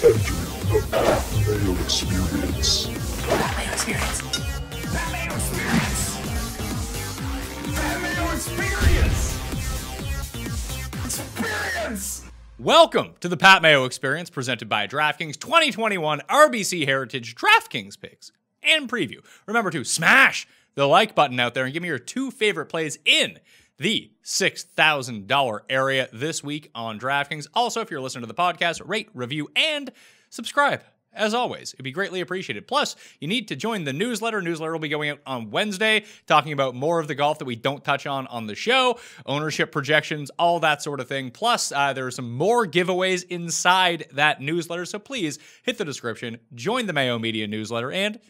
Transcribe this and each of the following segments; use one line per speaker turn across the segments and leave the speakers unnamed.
Entering the Pat Experience.
Pat Experience. Pat Experience. Pat Experience. Experience.
Welcome to the Pat Mayo Experience presented by DraftKings 2021 RBC Heritage DraftKings picks and preview. Remember to smash the like button out there and give me your two favorite plays in the $6,000 area this week on DraftKings. Also, if you're listening to the podcast, rate, review, and subscribe. As always, it'd be greatly appreciated. Plus, you need to join the newsletter. Newsletter will be going out on Wednesday, talking about more of the golf that we don't touch on on the show, ownership projections, all that sort of thing. Plus, uh, there are some more giveaways inside that newsletter. So please hit the description, join the Mayo Media newsletter, and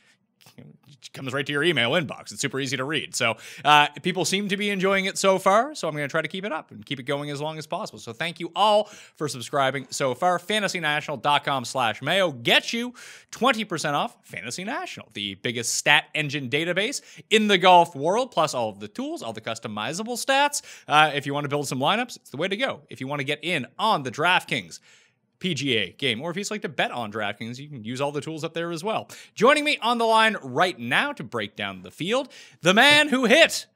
comes right to your email inbox. It's super easy to read. So uh, people seem to be enjoying it so far. So I'm going to try to keep it up and keep it going as long as possible. So thank you all for subscribing so far. FantasyNational.com slash Mayo gets you 20% off Fantasy National, the biggest stat engine database in the golf world, plus all of the tools, all the customizable stats. Uh, if you want to build some lineups, it's the way to go. If you want to get in on the DraftKings PGA game. Or if you like to bet on DraftKings, you can use all the tools up there as well. Joining me on the line right now to break down the field, the man who hit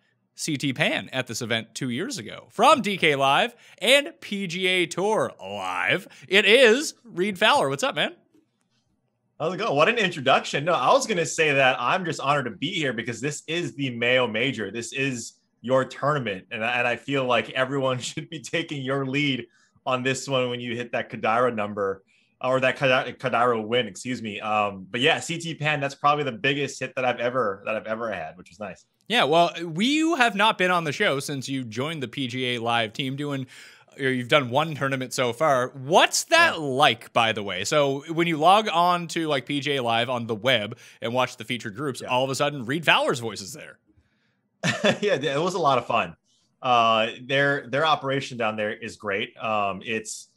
CT Pan at this event two years ago from DK Live and PGA Tour Live. It is Reid Fowler. What's up, man?
How's it going? What an introduction. No, I was going to say that I'm just honored to be here because this is the Mayo Major. This is your tournament. And I, and I feel like everyone should be taking your lead on this one when you hit that Kodaira number or that Kodaira win, excuse me. Um, but yeah, CT Pan, that's probably the biggest hit that I've ever that I've ever had, which was nice.
Yeah, well, we have not been on the show since you joined the PGA Live team doing or you've done one tournament so far. What's that yeah. like, by the way? So when you log on to like PGA Live on the web and watch the featured groups, yeah. all of a sudden Reid Fowler's voice is there.
yeah, it was a lot of fun uh, their their operation down there is great. Um, it's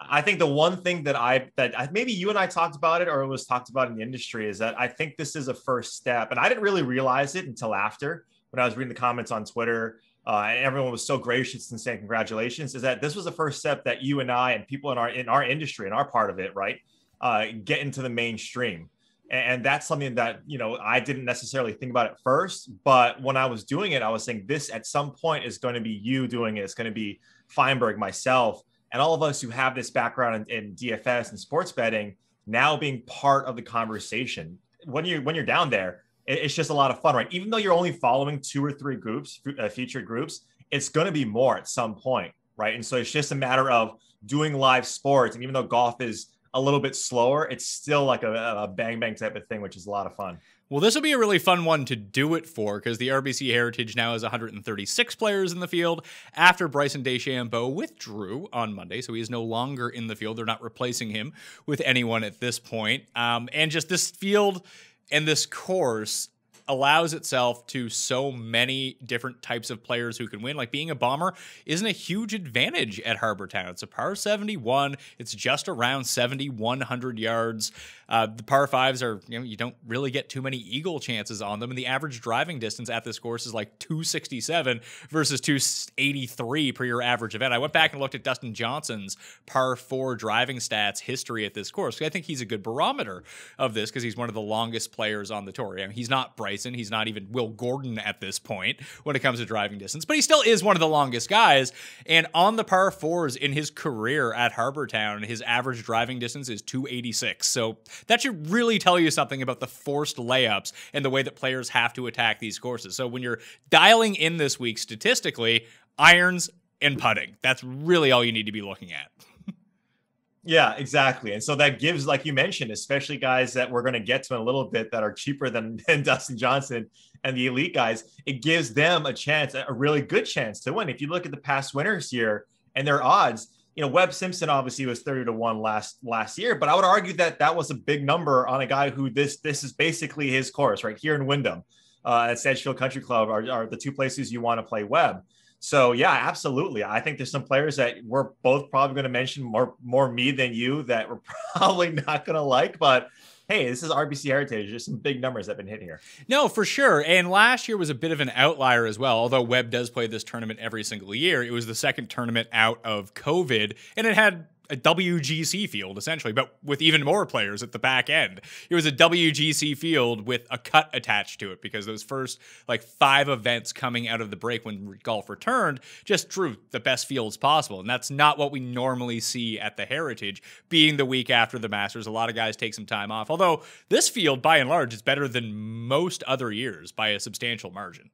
I think the one thing that I that maybe you and I talked about it or it was talked about in the industry is that I think this is a first step, and I didn't really realize it until after when I was reading the comments on Twitter. Uh, and everyone was so gracious and saying congratulations. Is that this was the first step that you and I and people in our in our industry and our part of it, right, uh, get into the mainstream and that's something that you know i didn't necessarily think about at first but when i was doing it i was saying this at some point is going to be you doing it. It's going to be feinberg myself and all of us who have this background in, in dfs and sports betting now being part of the conversation. When you when you're down there it's just a lot of fun right? Even though you're only following two or three groups uh, featured groups it's going to be more at some point right? And so it's just a matter of doing live sports and even though golf is a little bit slower, it's still like a, a bang bang type of thing, which is a lot of fun.
Well, this will be a really fun one to do it for because the RBC Heritage now has 136 players in the field after Bryson DeChambeau withdrew on Monday, so he is no longer in the field. They're not replacing him with anyone at this point. Um, and just this field and this course allows itself to so many different types of players who can win. Like being a bomber isn't a huge advantage at Harbour Town. It's a par 71. It's just around 7,100 yards. Uh, the par fives are, you know, you don't really get too many eagle chances on them. And the average driving distance at this course is like 267 versus 283 per your average event. I went back and looked at Dustin Johnson's par four driving stats history at this course. I think he's a good barometer of this because he's one of the longest players on the tour. I mean, he's not Bryson. He's not even Will Gordon at this point when it comes to driving distance, but he still is one of the longest guys. And on the par fours in his career at Harbour Town, his average driving distance is 286. So that should really tell you something about the forced layups and the way that players have to attack these courses. So when you're dialing in this week statistically, irons and putting, that's really all you need to be looking at.
Yeah, exactly. And so that gives, like you mentioned, especially guys that we're going to get to in a little bit that are cheaper than, than Dustin Johnson and the elite guys, it gives them a chance, a really good chance to win. If you look at the past winners here and their odds, you know, Webb Simpson obviously was 30 to 1 last last year, but I would argue that that was a big number on a guy who this this is basically his course right here in Wyndham uh, at Sedgefield Country Club are, are the two places you want to play Webb. So yeah, absolutely. I think there's some players that we're both probably going to mention more more me than you that we're probably not going to like, but hey, this is RBC Heritage. There's some big numbers that have been hit here.
No, for sure. And last year was a bit of an outlier as well. Although Webb does play this tournament every single year, it was the second tournament out of COVID, and it had a WGC field essentially, but with even more players at the back end. It was a WGC field with a cut attached to it because those first like five events coming out of the break when golf returned just drew the best fields possible. And that's not what we normally see at the Heritage, being the week after the Masters. A lot of guys take some time off. Although this field, by and large, is better than most other years by a substantial margin.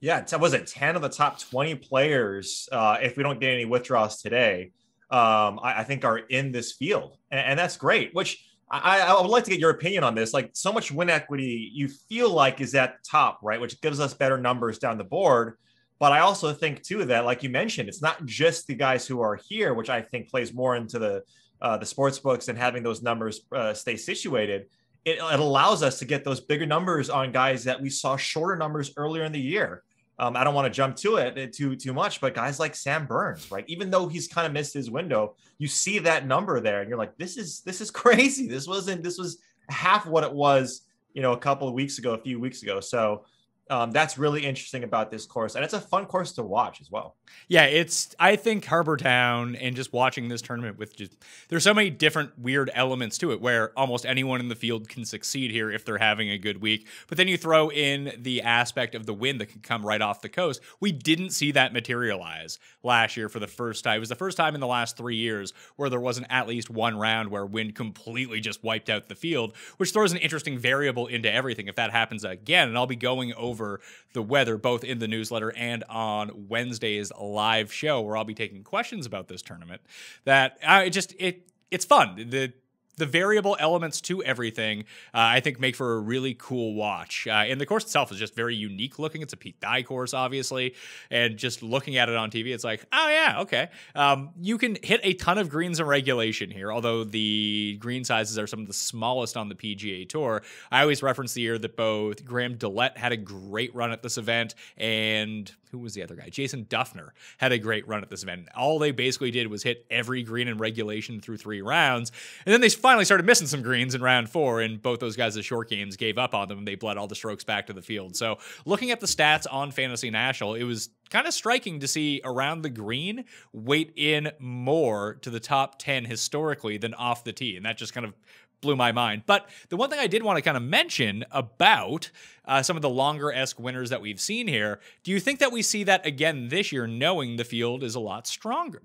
Yeah, was it 10 of the top 20 players, uh, if we don't get any withdrawals today, um, I, I, think are in this field. And, and that's great, which I, I, would like to get your opinion on this. Like so much win equity you feel like is at the top, right? Which gives us better numbers down the board. But I also think too that, like you mentioned, it's not just the guys who are here, which I think plays more into the uh, the sports books and having those numbers uh, stay situated. It, it allows us to get those bigger numbers on guys that we saw shorter numbers earlier in the year. Um, I don't want to jump to it uh, too too much, but guys like Sam Burns, right? Even though he's kind of missed his window, you see that number there, and you're like, this is this is crazy. This wasn't this was half what it was, you know, a couple of weeks ago, a few weeks ago. So um, that's really interesting about this course, and it's a fun course to watch as well.
Yeah, it's. I think Harbour Town and just watching this tournament with just there's so many different weird elements to it where almost anyone in the field can succeed here if they're having a good week. But then you throw in the aspect of the wind that can come right off the coast. We didn't see that materialize last year for the first time. It was the first time in the last three years where there wasn't at least one round where wind completely just wiped out the field, which throws an interesting variable into everything if that happens again. And I'll be going over over the weather, both in the newsletter and on Wednesday's live show, where I'll be taking questions about this tournament. That I just it it's fun. The the variable elements to everything, uh, I think, make for a really cool watch. Uh, and the course itself is just very unique looking. It's a Pete Dye course, obviously, and just looking at it on TV, it's like, oh yeah, okay. Um, you can hit a ton of greens in regulation here, although the green sizes are some of the smallest on the PGA Tour. I always reference the year that both Graham DeLaet had a great run at this event, and who was the other guy? Jason Dufner had a great run at this event. All they basically did was hit every green in regulation through three rounds, and then they finally started missing some greens in round four, and both those guys, the short games, gave up on them, and they bled all the strokes back to the field. So, looking at the stats on Fantasy National, it was kind of striking to see around the green weight in more to the top 10 historically than off the tee. And that just kind of blew my mind. But the one thing I did want to kind of mention about uh, some of the longer esque winners that we've seen here, do you think that we see that again this year, knowing the field is a lot stronger?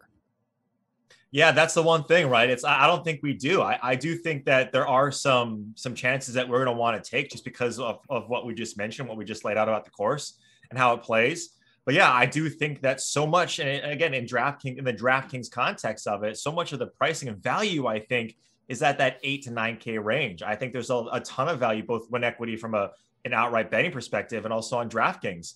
Yeah, that's the one thing, right? It's I don't think we do. I, I do think that there are some some chances that we're going to want to take just because of, of what we just mentioned, what we just laid out about the course and how it plays. But yeah, I do think that so much, and again, in DraftKings, in the DraftKings context of it, so much of the pricing and value, I think, is at that eight to nine K range. I think there's a, a ton of value, both win equity from a an outright betting perspective and also on DraftKings.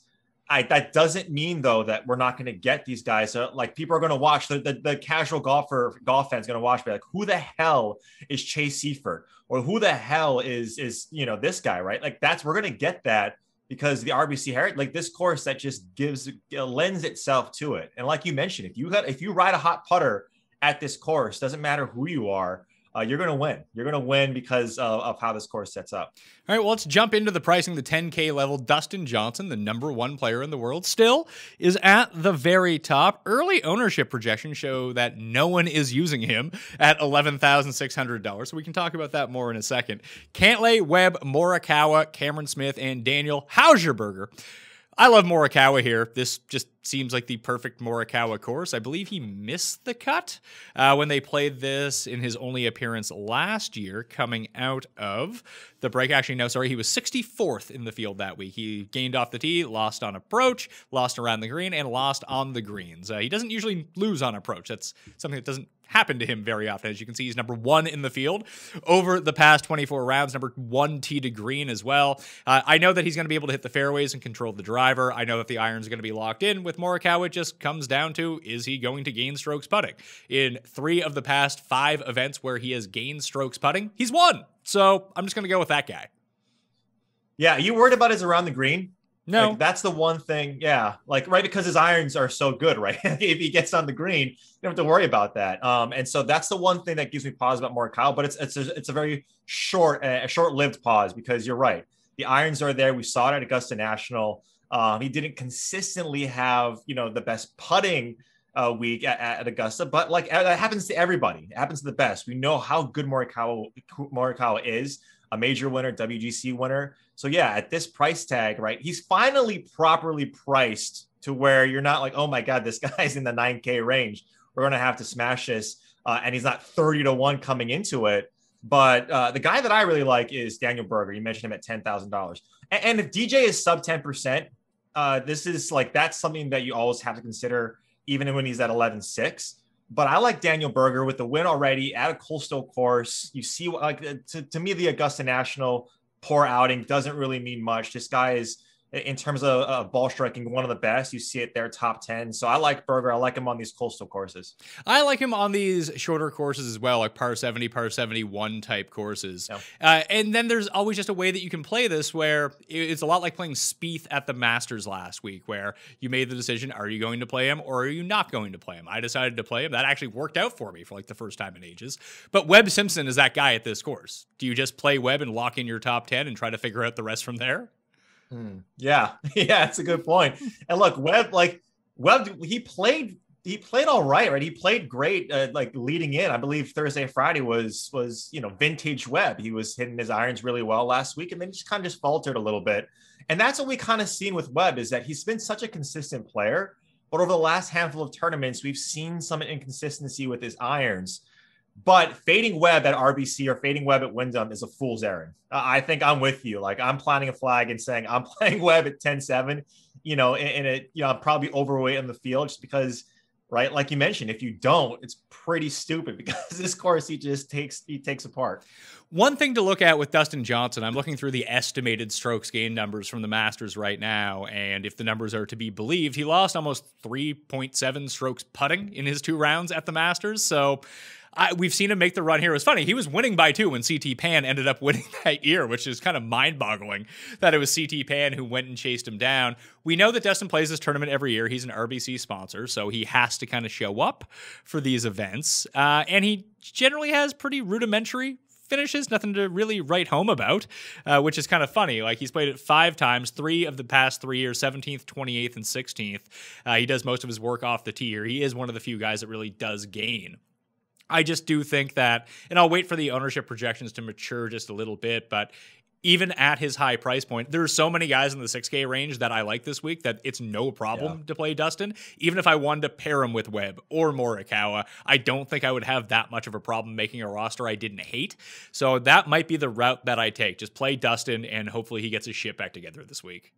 I, that doesn't mean though that we're not going to get these guys. Like people are going to watch the, the, the casual golfer golf fans going to watch. Be like, who the hell is Chase Seiffert, or who the hell is is you know this guy, right? Like that's we're going to get that because the RBC Heritage, like this course that just gives uh, lends itself to it. And like you mentioned, if you got if you ride a hot putter at this course, doesn't matter who you are, uh, you're going to win. You're going to win because of, of, how this course sets up.
All right, well, let's jump into the pricing. The 10K level, Dustin Johnson, the number one player in the world, still is at the very top. Early ownership projections show that no one is using him at $11,600. So we can talk about that more in a second. Cantlay, Webb, Morikawa, Cameron Smith, and Daniel Hauscherberger I love Morikawa here. This just seems like the perfect Morikawa course. I believe he missed the cut uh, when they played this in his only appearance last year, coming out of the break. Actually, no, sorry, he was 64th in the field that week. He gained off the tee, lost on approach, lost around the green, and lost on the greens. Uh, he doesn't usually lose on approach. That's something that doesn't happen to him very often. As you can see, he's number one in the field over the past 24 rounds, number one tee to green as well. Uh, I know that he's going to be able to hit the fairways and control the driver. I know that the irons are going to be locked in with Morikawa. It just comes down to is he going to gain strokes putting? In three of the past five events where he has gained strokes putting, he's won. So I'm just going to go with that guy.
Yeah, you worried about his around the green?
No,
like, that's the one thing. Yeah, like right because his irons are so good, right? if he gets on the green, you don't have to worry about that. Um, and so that's the one thing that gives me pause about Morikawa. But it's it's a, it's a very short, a short lived pause because you're right. The irons are there. We saw it at Augusta National. Um, he didn't consistently have you know the best putting uh, week at, at, Augusta, but like that happens to everybody. It happens to the best. We know how good Morikawa Morikawa is, a major winner, WGC winner. So yeah, at this price tag, right, he's finally properly priced to where you're not like, oh my god, this guy's in the 9K range. We're gonna have to smash this, uh, and he's not 30 to one coming into it. But uh, the guy that I really like is Daniel Berger. You mentioned him at ten thousand dollars, and if DJ is sub ten percent, uh, this is like that's something that you always have to consider, even when he's at 11-6. But I like Daniel Berger with the win already at a Coastal course. You see, like to, to me, the Augusta National poor outing doesn't really mean much. This guy is in terms of uh, ball striking, one of the best. You see it there, top 10. So I like Berger. I like him on these coastal courses.
I like him on these shorter courses as well, like par 70, par 71 type courses. Yeah. Uh, and then there's always just a way that you can play this where it's a lot like playing Spieth at the Masters last week, where you made the decision are you going to play him or are you not going to play him? I decided to play him. That actually worked out for me for like the first time in ages. But Webb Simpson is that guy at this course. Do you just play Webb and lock in your top 10 and try to figure out the rest from there?
Hmm. Yeah, yeah, that's a good point. And look, Webb, like Webb, he played he played all right, right? He played great, uh, like leading in. I believe Thursday, Friday was was you know vintage Webb. He was hitting his irons really well last week, and then he just kind of just faltered a little bit. And that's what we kind of seen with Webb is that he's been such a consistent player, but over the last handful of tournaments, we've seen some inconsistency with his irons. But fading Webb at RBC or fading Webb at Wyndham is a fool's errand. I think I'm with you. Like I'm planting a flag and saying I'm playing Webb at 10-7, you know, and it, you know, I'm probably overweight on the field just because, right? Like you mentioned, if you don't, it's pretty stupid because this course he just takes he takes apart.
One thing to look at with Dustin Johnson, I'm looking through the estimated strokes gain numbers from the Masters right now, and if the numbers are to be believed, he lost almost 3.7 strokes putting in his two rounds at the Masters. So I, we've seen him make the run here. It was funny. He was winning by two when CT Pan ended up winning that year, which is kind of mind boggling that it was CT Pan who went and chased him down. We know that Dustin plays this tournament every year. He's an RBC sponsor, so he has to kind of show up for these events. Uh, and he generally has pretty rudimentary finishes, nothing to really write home about, uh, which is kind of funny. Like he's played it five times, three of the past three years, 17th, 28th, and 16th. Uh, he does most of his work off the tee. He is one of the few guys that really does gain I just do think that, and I'll wait for the ownership projections to mature just a little bit, but even at his high price point, there are so many guys in the 6K range that I like this week that it's no problem yeah. to play Dustin. Even if I wanted to pair him with Webb or Morikawa, I don't think I would have that much of a problem making a roster I didn't hate. So that might be the route that I take. Just play Dustin and hopefully he gets his shit back together this week.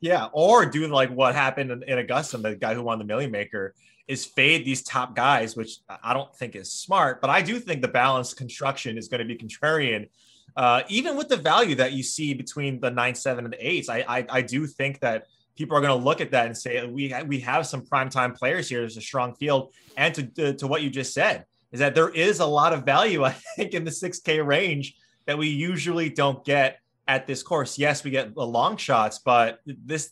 Yeah, or do like what happened in, in Augusta, the guy who won the Million Maker is fade these top guys, which I don't think is smart. But I do think the balanced construction is going to be contrarian. Uh, even with the value that you see between the nine, seven, and the eights, I, I, I do think that people are going to look at that and say we we have some primetime players here. There's a strong field, and to, to, to what you just said is that there is a lot of value I think in the six K range that we usually don't get at this course. Yes, we get the long shots, but this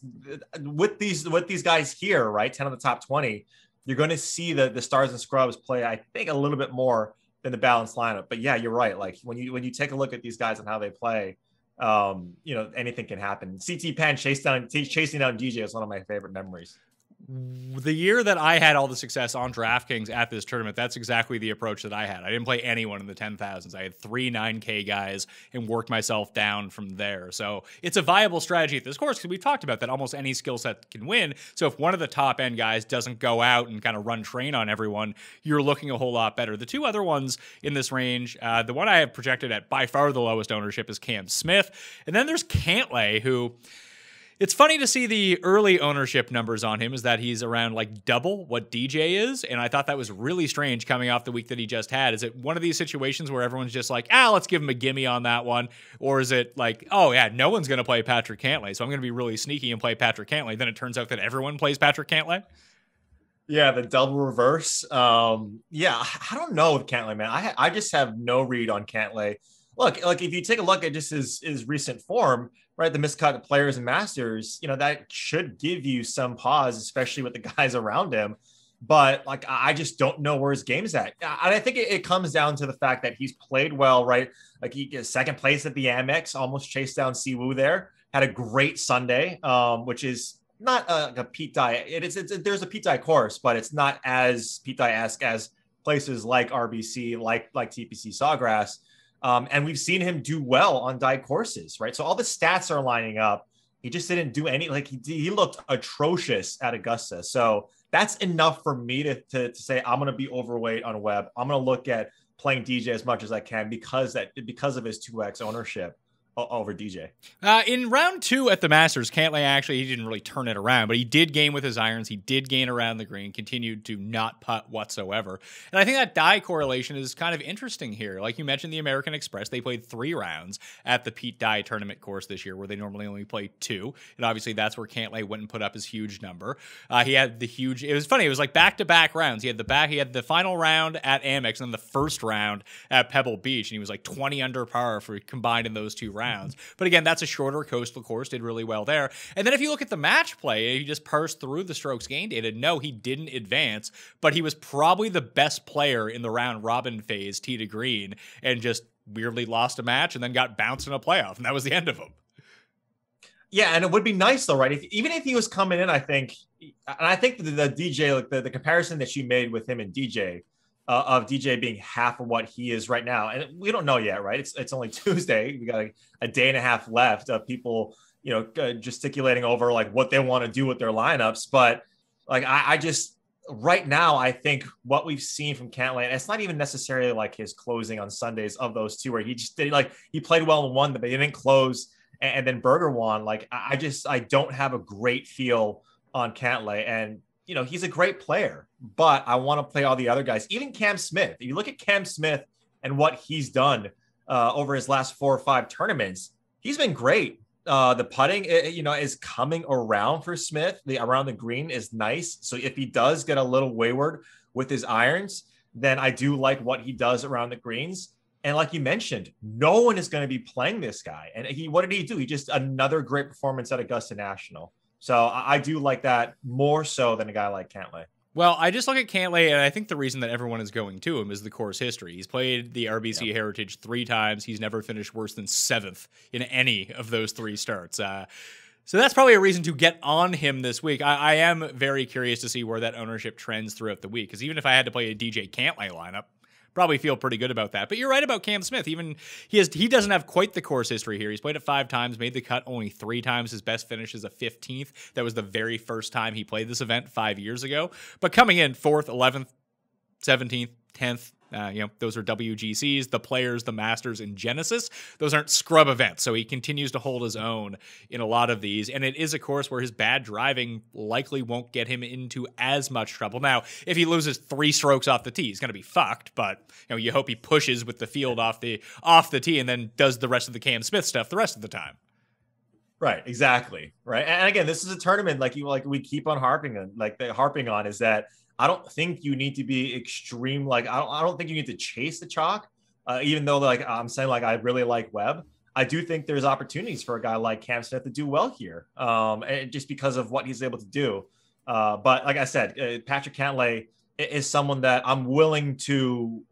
with these with these guys here, right, ten of the top twenty you're going to see the the stars and scrubs play. I think a little bit more than the balanced lineup. But yeah, you're right. Like when you when you take a look at these guys and how they play, um, you know anything can happen. CT Pan chase down chasing down DJ is one of my favorite memories
the year that I had all the success on DraftKings at this tournament, that's exactly the approach that I had. I didn't play anyone in the 10,000s. I had three 9K guys and worked myself down from there. So it's a viable strategy at this course because we've talked about that almost any skill set can win. So if one of the top end guys doesn't go out and kind of run train on everyone, you're looking a whole lot better. The two other ones in this range, uh, the one I have projected at by far the lowest ownership is Cam Smith. And then there's Cantlay, who it's funny to see the early ownership numbers on him is that he's around like double what DJ is. And I thought that was really strange coming off the week that he just had. Is it one of these situations where everyone's just like, ah, let's give him a gimme on that one? Or is it like, oh, yeah, no one's going to play Patrick Cantlay. So I'm going to be really sneaky and play Patrick Cantlay. Then it turns out that everyone plays Patrick Cantlay.
Yeah, the double reverse. Um, yeah, I don't know with Cantlay, man. I I just have no read on Cantlay. Look, like if you take a look at just his his recent form, right? The miscut players and masters, you know, that should give you some pause, especially with the guys around him. But like, I just don't know where his game is at. And I think it, it comes down to the fact that he's played well, right? Like he second place at the Amex, almost chased down Siwoo there, had a great Sunday, um, which is not a, a Pete Dye. It is it's, there's a Pete Dye course, but it's not as Pete Dye esque as places like RBC, like like TPC Sawgrass. Um, and we've seen him do well on Dye courses, right? So all the stats are lining up. He just didn't do any like he he looked atrocious at Augusta. So that's enough for me to, to, to say I'm going to be overweight on Webb. I'm going to look at playing DJ as much as I can because that because of his 2x ownership over DJ.
Uh, in round two at the Masters, Cantlay actually he didn't really turn it around, but he did gain with his irons. He did gain around the green, continued to not putt whatsoever. And I think that Dye correlation is kind of interesting here. Like you mentioned, the American Express, they played three rounds at the Pete Dye tournament course this year, where they normally only play two. And obviously, that's where Cantlay went and put up his huge number. Uh, he had the huge. It was funny. It was like back to back rounds. He had the back. He had the final round at Amex and then the first round at Pebble Beach, and he was like 20 under par for combined in those two rounds rounds. But again, that's a shorter coastal course, did really well there. And then if you look at the match play, you just parse through the strokes gained data. No, he didn't advance, but he was probably the best player in the round robin phase, tee to green, and just weirdly lost a match and then got bounced in a playoff. And that was the end of him.
Yeah, and it would be nice though, right? If, even if he was coming in, I think, and I think the, the DJ, like the, the comparison that she made with him and DJ, uh, of DJ being half of what he is right now. And we don't know yet, right? It's it's only Tuesday. We got a, a day and a half left of people, you know, uh, gesticulating over like what they want to do with their lineups. But like I, I, just right now, I think what we've seen from Cantlay, and it's not even necessarily like his closing on Sundays of those two, where he just did like he played well in one, but he didn't close, and, and then Berger won. Like I just I don't have a great feel on Cantlay, and you know, he's a great player, but I want to play all the other guys. Even Cam Smith. If you look at Cam Smith and what he's done uh, over his last four or five tournaments, he's been great. Uh, the putting, eh, you know, is coming around for Smith. The around the green is nice. So if he does get a little wayward with his irons, then I do like what he does around the greens. And like you mentioned, no one is going to be playing this guy. And he, what did he do? He just another great performance at Augusta National. So I, do like that more so than a guy like Cantlay.
Well, I just look at Cantlay, and I think the reason that everyone is going to him is the course history. He's played the RBC yep. Heritage three times. He's never finished worse than seventh in any of those three starts. Uh, so that's probably a reason to get on him this week. I, I, am very curious to see where that ownership trends throughout the week. Because even if I had to play a DJ Cantlay lineup, probably feel pretty good about that. But you're right about Cam Smith. Even he has he doesn't have quite the course history here. He's played it five times, made the cut only three times. His best finish is a 15th. That was the very first time he played this event five years ago. But coming in fourth, 11th, 17th, 10th, uh, you know, those are WGCs, the players, the masters, and Genesis. Those aren't scrub events. So he continues to hold his own in a lot of these. And it is a course where his bad driving likely won't get him into as much trouble. Now, if he loses three strokes off the tee, he's going to be fucked. But you know, you hope he pushes with the field off the off the tee and then does the rest of the Cam Smith stuff the rest of the time.
Right, exactly. Right. And again, this is a tournament like you like we keep on harping on, like the harping on is that I don't think you need to be extreme. Like I don't, I don't think you need to chase the chalk. Uh, even though like I'm saying like I really like Webb, I do think there's opportunities for a guy like Cam Smith to do well here, um, just because of what he's able to do. Uh, but like I said, uh, Patrick Cantlay is someone that I'm willing to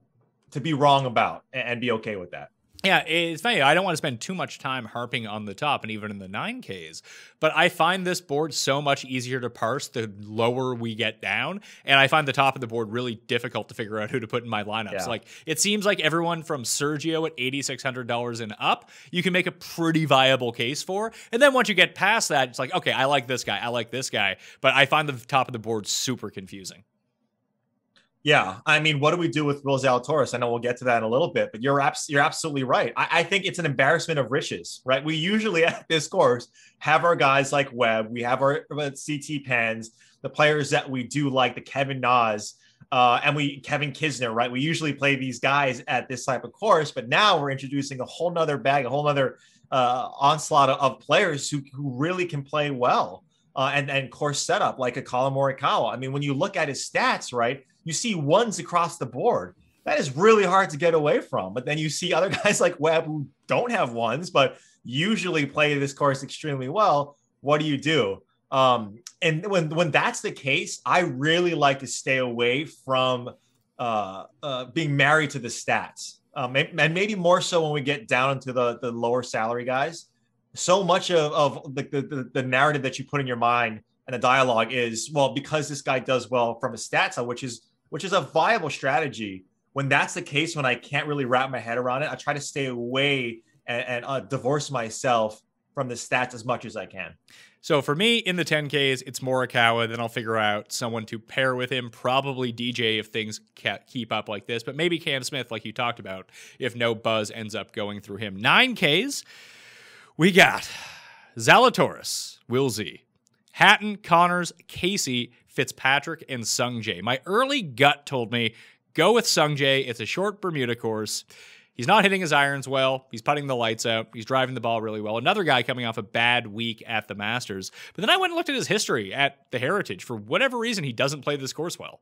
to be wrong about and be okay with that.
Yeah, it's funny. I don't want to spend too much time harping on the top and even in the 9Ks, but I find this board so much easier to parse the lower we get down. And I find the top of the board really difficult to figure out who to put in my lineups. Yeah. Like, it seems like everyone from Sergio at $8,600 and up, you can make a pretty viable case for. And then once you get past that, it's like, okay, I like this guy, I like this guy. But I find the top of the board super confusing.
Yeah, I mean, what do we do with Will Zalatoris? I know we'll get to that in a little bit, but you're abs- you're absolutely right. I-, I think it's an embarrassment of riches, right? We usually at this course have our guys like Webb, we have our uh, CT Pans, the players that we do like the Kevin Nas, uh, and we Kevin Kisner, right? We usually play these guys at this type of course, but now we're introducing a whole nother bag, a whole nother uh, onslaught of players who, who really can play well uh, and and course setup like a Collin Morikawa. I mean, when you look at his stats, right? You see ones across the board. That is really hard to get away from. But then you see other guys like Webb who don't have ones, but usually play this course extremely well. What do you do? Um, and when when that's the case, I really like to stay away from uh, uh, being married to the stats, um, and maybe more so when we get down into the the lower salary guys. So much of, of the, the the narrative that you put in your mind and the dialogue is, well, because this guy does well from a stats which is which is a viable strategy. When that's the case, when I can't really wrap my head around it, I try to stay away and, and uh, divorce myself from the stats as much as I can.
So for me in the 10Ks, it's Morikawa. Then I'll figure out someone to pair with him. Probably DJ if things keep up like this, but maybe Cam Smith, like you talked about, if no buzz ends up going through him. 9Ks, we got Zalatoris, Will Z, Hatton, Conners, Casey, Fitzpatrick, and Sungjae. My early gut told me go with Sungjae. It's a short Bermuda course. He's not hitting his irons well. He's putting the lights out. He's driving the ball really well. Another guy coming off a bad week at the Masters. But then I went and looked at his history at the Heritage. For whatever reason, he doesn't play this course well.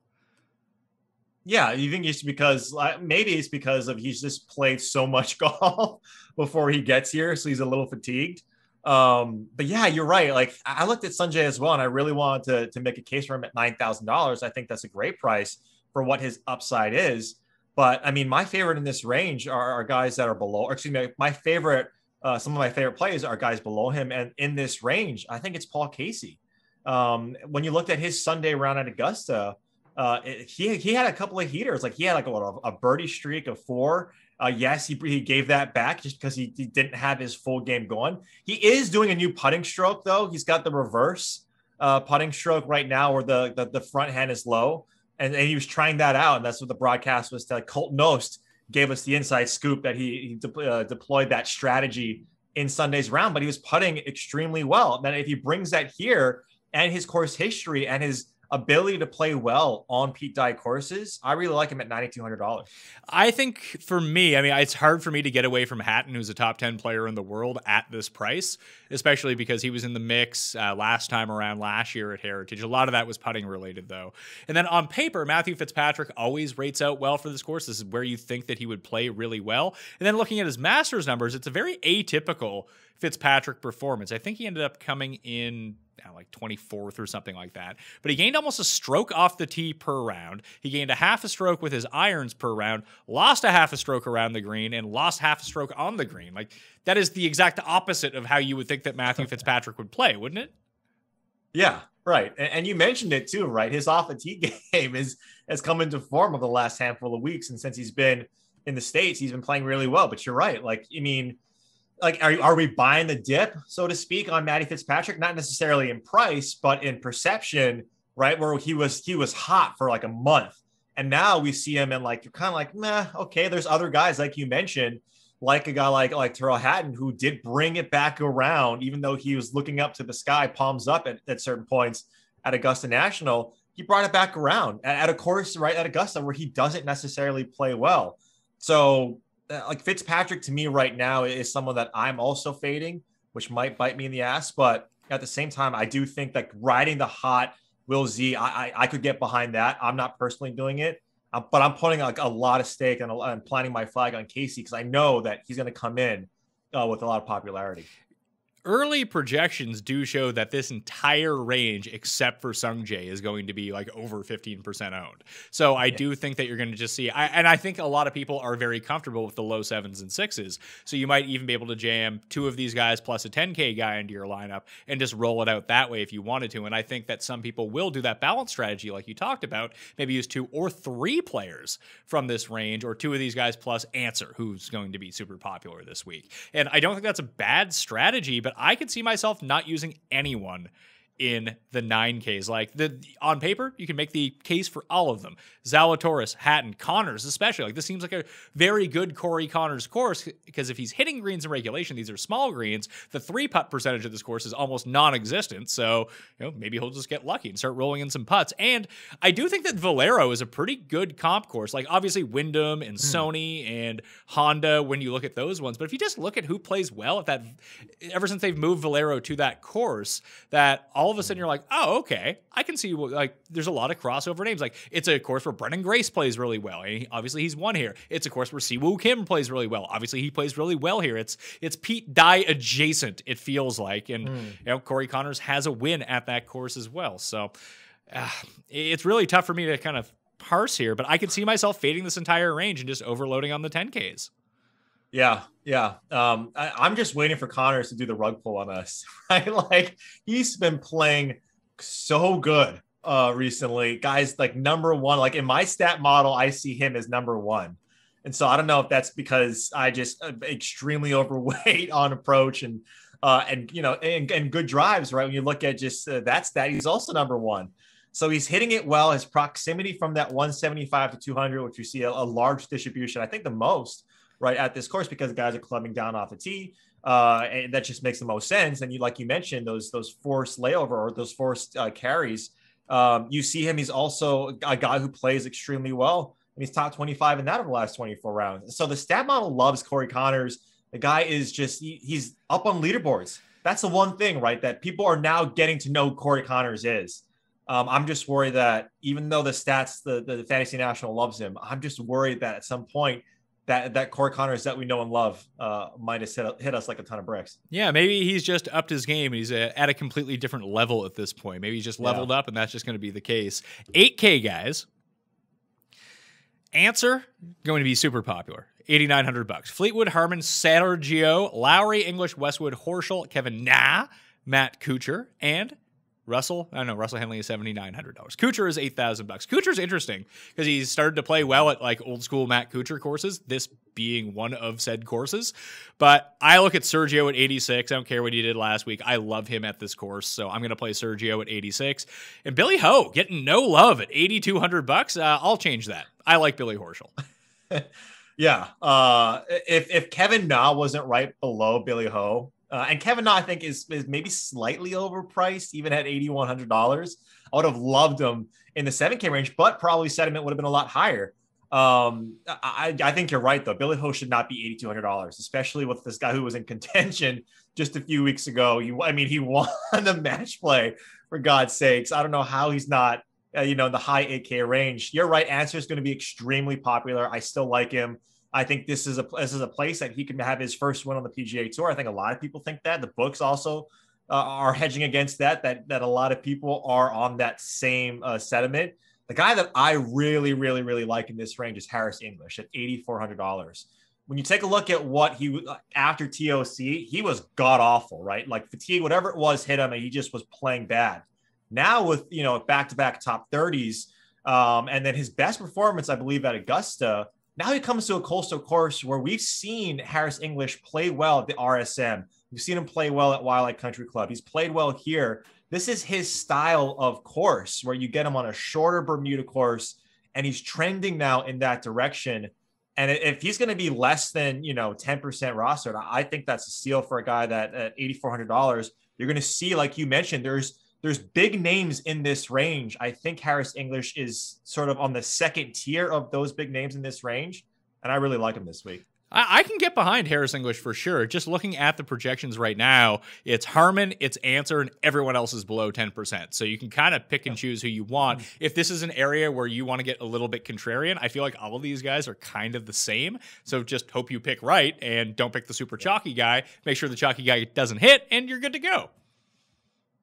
Yeah, you think it's because uh, maybe it's because of he's just played so much golf before he gets here, so he's a little fatigued. Um, but yeah, you're right. Like I looked at Sungjae as well, and I really wanted to to make a case for him at nine thousand dollars. I think that's a great price for what his upside is. But I mean, my favorite in this range are, are guys that are below. Or excuse me, my favorite, uh, some of my favorite plays are guys below him, and in this range, I think it's Paul Casey. Um, when you looked at his Sunday round at Augusta, uh, he he had a couple of heaters. Like he had like a, a birdie streak of four. Uh, yes, he, he gave that back just because he, he didn't have his full game going. He is doing a new putting stroke though. He's got the reverse uh, putting stroke right now, where the, the the front hand is low and, and he was trying that out, and that's what the broadcast was. To Colt Knost gave us the inside scoop that he, he de- uh, deployed that strategy in Sunday's round, but he was putting extremely well. Then if he brings that here and his course history and his ability to play well on Pete Dye courses, I really like him at $9,200.
I think for me, I mean, it's hard for me to get away from Hatton, who's a top 10 player in the world at this price, especially because he was in the mix uh, last time around last year at Heritage. A lot of that was putting related, though. And then on paper, Matthew Fitzpatrick always rates out well for this course. This is where you think that he would play really well. And then looking at his Masters numbers, it's a very atypical Fitzpatrick performance. I think he ended up coming in know, like 24th or something like that. But he gained almost a stroke off the tee per round. He gained a half a stroke with his irons per round, lost a half a stroke around the green, and lost half a stroke on the green. Like that is the exact opposite of how you would think that Matthew Fitzpatrick would play, wouldn't it?
Yeah, right. And, you mentioned it too, right? His off the tee game is has come into form over the last handful of weeks, and since he's been in the states, he's been playing really well. But you're right. Like, I mean like are, are we buying the dip so to speak on Matty Fitzpatrick? Not necessarily in price but in perception right? Where he was he was hot for like a month. And now we see him and like you're kind of like nah okay there's other guys like you mentioned like a guy like like Tyrrell Hatton who did bring it back around even though he was looking up to the sky palms up at, at certain points at Augusta National. He brought it back around at, at a course right at Augusta where he doesn't necessarily play well. So like Fitzpatrick to me right now is someone that I'm also fading, which might bite me in the ass. But at the same time, I do think that riding the hot Will Z, I, I, I could get behind that. I'm not personally doing it, uh, but I'm putting like a lot of stake and planting my flag on Casey because I know that he's going to come in uh, with a lot of popularity
early projections do show that this entire range, except for Sungjae, is going to be like over 15% owned. So I yeah. do think that you're going to just see, I, and I think a lot of people are very comfortable with the low sevens and sixes. So you might even be able to jam two of these guys plus a 10K guy into your lineup and just roll it out that way if you wanted to. And I think that some people will do that balance strategy, like you talked about, maybe use two or three players from this range, or two of these guys plus Ancer, who's going to be super popular this week. And I don't think that's a bad strategy, but but I could see myself not using anyone in the 9Ks. Like the on paper, you can make the case for all of them. Zalatoris, Hatton, Conners, especially. Like this seems like a very good Corey Conners course because if he's hitting greens in regulation, these are small greens. The three putt percentage of this course is almost non-existent. So you know maybe he'll just get lucky and start rolling in some putts. And I do think that Valero is a pretty good comp course. Like obviously Wyndham and mm. Sony and Honda when you look at those ones. But if you just look at who plays well at that, ever since they've moved Valero to that course, that all all of a sudden you're like, oh, okay, I can see like there's a lot of crossover names. Like it's a course where Branden Grace plays really well. And he, obviously he's won here. It's a course where Siwoo Kim plays really well. Obviously he plays really well here. It's it's Pete Dye adjacent. It feels like, and mm. you know Corey Conners has a win at that course as well. So uh, it's really tough for me to kind of parse here, but I could see myself fading this entire range and just overloading on the 10Ks.
Yeah, yeah. Um, I, am just waiting for Conners to do the rug pull on us, right? Like he's been playing so good uh recently. Guys like number one, like in my stat model, I see him as number one. And so I don't know if that's because I just uh, extremely overweight on approach and uh and you know and, and good drives, right? When you look at just uh, that stat, he's also number one. So he's hitting it well. His proximity from that 175 to 200, which you see a, a large distribution, I think the most right at this course because guys are clubbing down off the tee. Uh, and that just makes the most sense. And you, like you mentioned, those those forced layover or those forced uh, carries. Um, you see him. He's also a guy who plays extremely well, and he's top 25 in that over the last 24 rounds. So the stat model loves Corey Conners. The guy is just he, he's up on leaderboards. That's the one thing, right? That people are now getting to know Corey Conners is. Um, I'm just worried that even though the stats, the, the Fantasy National loves him, I'm just worried that at some point that that Corey Conners that we know and love uh, might have hit, hit us like a ton of bricks.
Yeah, maybe he's just upped his game. He's uh, at a completely different level at this point. Maybe he's just leveled yeah. up, and that's just going to be the case. 8K guys. Ancer going to be super popular. 8900 bucks. Fleetwood, Harman, Sergio, Lowry, English, Westwood, Horschel, Kevin Na, Matt Kuchar, and Russell, I don't know. Russell Henley is seventy nine hundred dollars. Kuchar is eight thousand bucks. Kuchar is interesting because he's started to play well at like old school Matt Kuchar courses. This being one of said courses, but I look at Sergio at eighty six. I don't care what he did last week. I love him at this course, so I'm going to play Sergio at eighty six. And Billy Ho getting no love at eighty two hundred bucks. Uh, I'll change that. I like Billy Horschel.
yeah, uh, if if Kevin Na wasn't right below Billy Ho, uh, and Kevin Na, I think, is, is maybe slightly overpriced, even at $8,100. I would have loved him in the 7K range, but probably sentiment would have been a lot higher. Um, I, I think you're right, though. Billy Ho should not be $8,200, especially with this guy who was in contention just a few weeks ago. He, I mean, he won the match play, for God's sakes. I don't know how he's not, uh, you know, in the high 8K range. You're right. Ancer is going to be extremely popular. I still like him. I think this is a this is a place that he can have his first win on the PGA Tour. I think a lot of people think that. The books also uh, are hedging against that. That that a lot of people are on that same uh, sentiment. The guy that I really, really, really like in this range is Harris English at eighty four hundred dollars. When you take a look at what he after TOC, he was god awful, right? Like fatigue, whatever it was, hit him, and he just was playing bad. Now with you know back to back top thirties, um, and then his best performance, I believe, at Augusta now he comes to a coastal course where we've seen Harris English play well at the RSM. We've seen him play well at Waialae Country Club. He's played well here. This is his style of course where you get him on a shorter Bermuda course and he's trending now in that direction. And if he's going to be less than, you know, 10% rostered, I think that's a steal for a guy that at $8,400, you're going to see, like you mentioned, there's there's big names in this range. I think Harris English is sort of on the second tier of those big names in this range, and I really like him this week.
I, I can get behind Harris English for sure. Just looking at the projections right now, it's Harman, it's Ancer, and everyone else is below 10%. So you can kind of pick and choose who you want. Mm-hmm. If this is an area where you want to get a little bit contrarian, I feel like all of these guys are kind of the same. So just hope you pick right and don't pick the super chalky guy. Make sure the chalky guy doesn't hit, and you're good to go.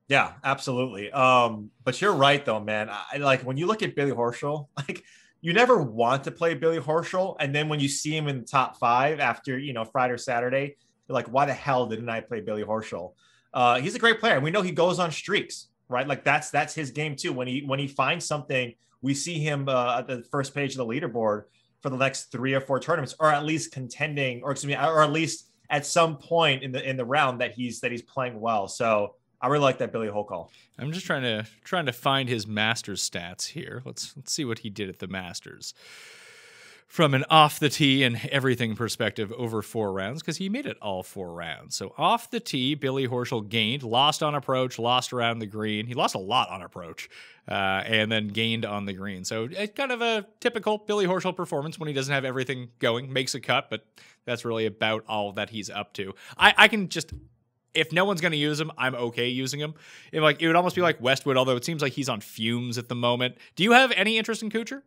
Yeah, absolutely. Um, but you're right though, man. I like when you look at Billy Horschel, like you never want to play Billy Horschel, and then when you see him in the top five after you know Friday or Saturday, you're like, why the hell didn't I play Billy Horschel? Uh, he's a great player, we know he goes on streaks, right? Like that's that's his game too. When he when he finds something, we see him uh, at the first page of the leaderboard for the next three or four tournaments, or at least contending, or excuse me, or at least at some point in the in the round that he's that he's playing well. So I really like that Billy Ho call.
I'm just trying to trying to find his Masters stats here. Let's let's see what he did at the Masters. From an off the tee and everything perspective over four rounds, because he made it all four rounds. So off the tee, Billy Horschel gained, lost on approach, lost around the green. He lost a lot on approach, uh, and then gained on the green. So it's kind of a typical Billy Horschel performance when he doesn't have everything going, makes a cut, but that's really about all that he's up to. I, I can just if no one's going to use him, I'm okay using him. It, like it would almost be like Westwood, although it seems like he's on fumes at the moment. Do you have any interest in Kuchar?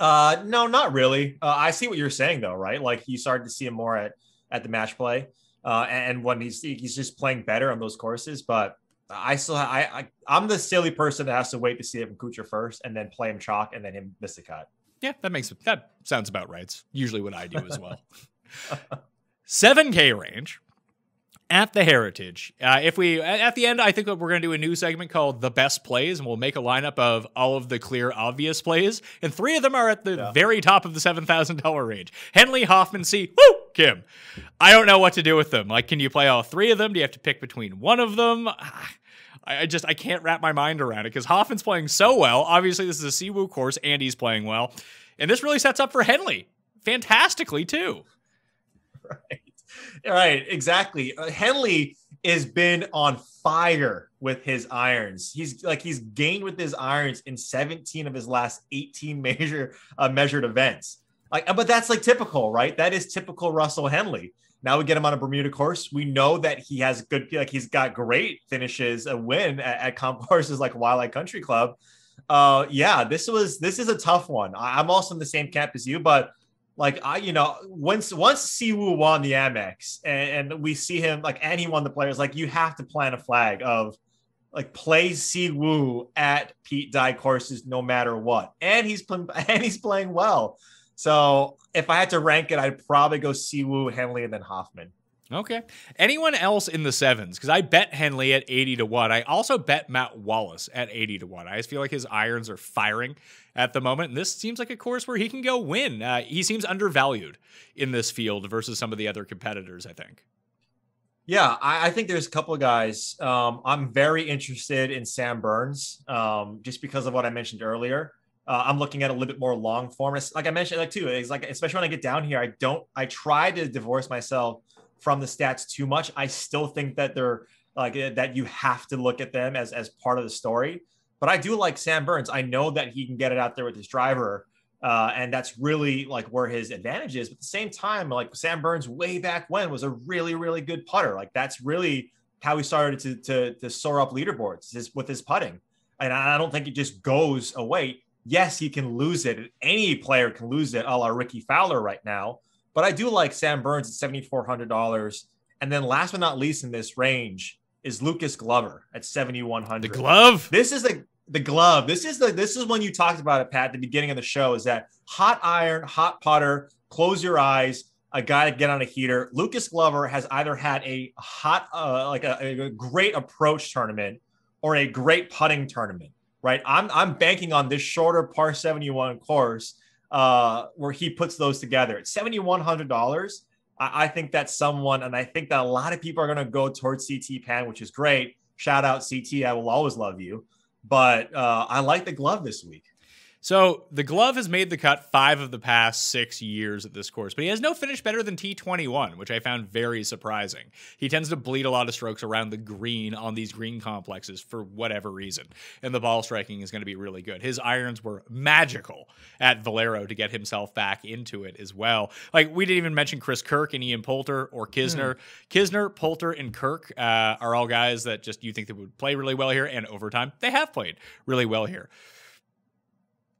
Uh, no, not really. Uh, I see what you're saying though, right? Like you started to see him more at at the match play, uh, and when he's he's just playing better on those courses. But I still I, I am the silly person that has to wait to see him Kuchar first, and then play him chalk, and then him miss the cut.
Yeah, that makes that sounds about right. It's usually what I do as well. 7K range. At the Heritage. Uh, if we at the end, I think that we're going to do a new segment called "The Best Plays," and we'll make a lineup of all of the clear, obvious plays, and three of them are at the
Yeah.
very top of the seven thousand dollar range. Henley, Hoffman, Siwoo, Kim. I don't know what to do with them. Like, can you play all three of them? Do you have to pick between one of them? I I just I can't wrap my mind around it because Hoffman's playing so well. Obviously, this is a Siwoo course, and he's playing well, and this really sets up for Henley fantastically too.
right. Right, exactly. Uh, Henley has been on fire with his irons. He's like he's gained with his irons in 17 of his last 18 major uh, measured events. Like, but that's like typical, right? That is typical Russell Henley. Now we get him on a Bermuda course. We know that he has good, like he's got great finishes, a win at, at comp courses like Waialae Country Club. Uh, yeah, this was this is a tough one. I, I'm also in the same camp as you, but like I, you know, once once Siwoo won the Amex and, and we see him like, and he won the players, like you have to plant a flag of like play Siwoo at Pete Dye courses no matter what, and he's playing and he's playing well. So if I had to rank it, I'd probably go Siwoo, Henley, and then Hoffman.
Okay. Anyone else in the sevens? Because I bet Henley at 80 to 1. I also bet Matt Wallace at 80 to 1. I just feel like his irons are firing at the moment. And this seems like a course where he can go win. Uh, he seems undervalued in this field versus some of the other competitors, I think.
Yeah, I, I think there's a couple of guys. Um, I'm very interested in Sam Burns, um, just because of what I mentioned earlier. Uh, I'm looking at a little bit more long form. Like I mentioned, like too, it's like especially when I get down here, I don't. I try to divorce myself from the stats too much. I still think that they're like that. You have to look at them as as part of the story. But I do like Sam Burns. I know that he can get it out there with his driver. Uh, and that's really like where his advantage is. But at the same time, like Sam Burns way back when was a really, really good putter. Like that's really how he started to to, to soar up leaderboards is with his putting. And I don't think it just goes away. Yes, he can lose it. Any player can lose it, a la Rickie Fowler right now. But I do like Sam Burns at seventy four hundred dollars. And then last but not least in this range is Lucas Glover at 7100.
The glove.
This is the the glove. This is the this is when you talked about it, Pat, at the beginning of the show. Is that hot iron, hot putter? Close your eyes. A guy to get on a heater. Lucas Glover has either had a hot, uh, like a, a great approach tournament or a great putting tournament. Right. I'm I'm banking on this shorter par 71 course uh, where he puts those together at seventy one hundred dollars. I, I think that's someone, and I think that a lot of people are going to go towards CT Pan, which is great. Shout out CT. I will always love you but uh, I like the glove this week.
So the glove has made the cut five of the past six years at this course, but he has no finish better than T21, which I found very surprising. He tends to bleed a lot of strokes around the green on these green complexes for whatever reason, and the ball striking is going to be really good. His irons were magical at Valero to get himself back into it as well. Like we didn't even mention Chris Kirk and Ian Poulter or Kisner. Kisner, Poulter, and Kirk uh, are all guys that just you think they would play really well here, and over time they have played really well here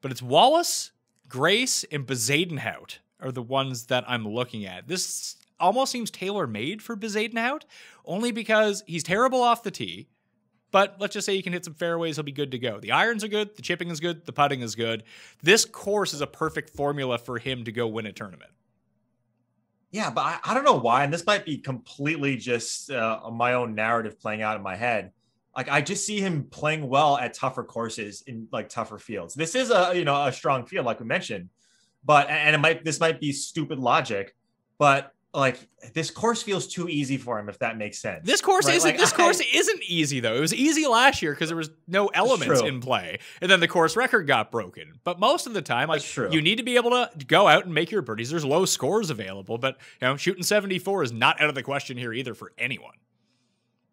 but it's Wallace, Grace, and Bezuidenhout are the ones that I'm looking at. This almost seems tailor made for Bezuidenhout, only because he's terrible off the tee. But let's just say he can hit some fairways, he'll be good to go. The irons are good, the chipping is good, the putting is good. This course is a perfect formula for him to go win a tournament.
Yeah, but I, I don't know why, and this might be completely just uh, my own narrative playing out in my head. Like I just see him playing well at tougher courses in like tougher fields. This is a you know a strong field, like we mentioned, but and it might this might be stupid logic, but like this course feels too easy for him if that makes sense.
This course
Right,
isn't
like,
this
I-
course isn't easy though. It was easy last year because there was no elements in play. And then the course record got broken. But most of the time, like you need to be able to go out and make your birdies. There's low scores available, but you know, shooting 74 is not out of the question here either for anyone.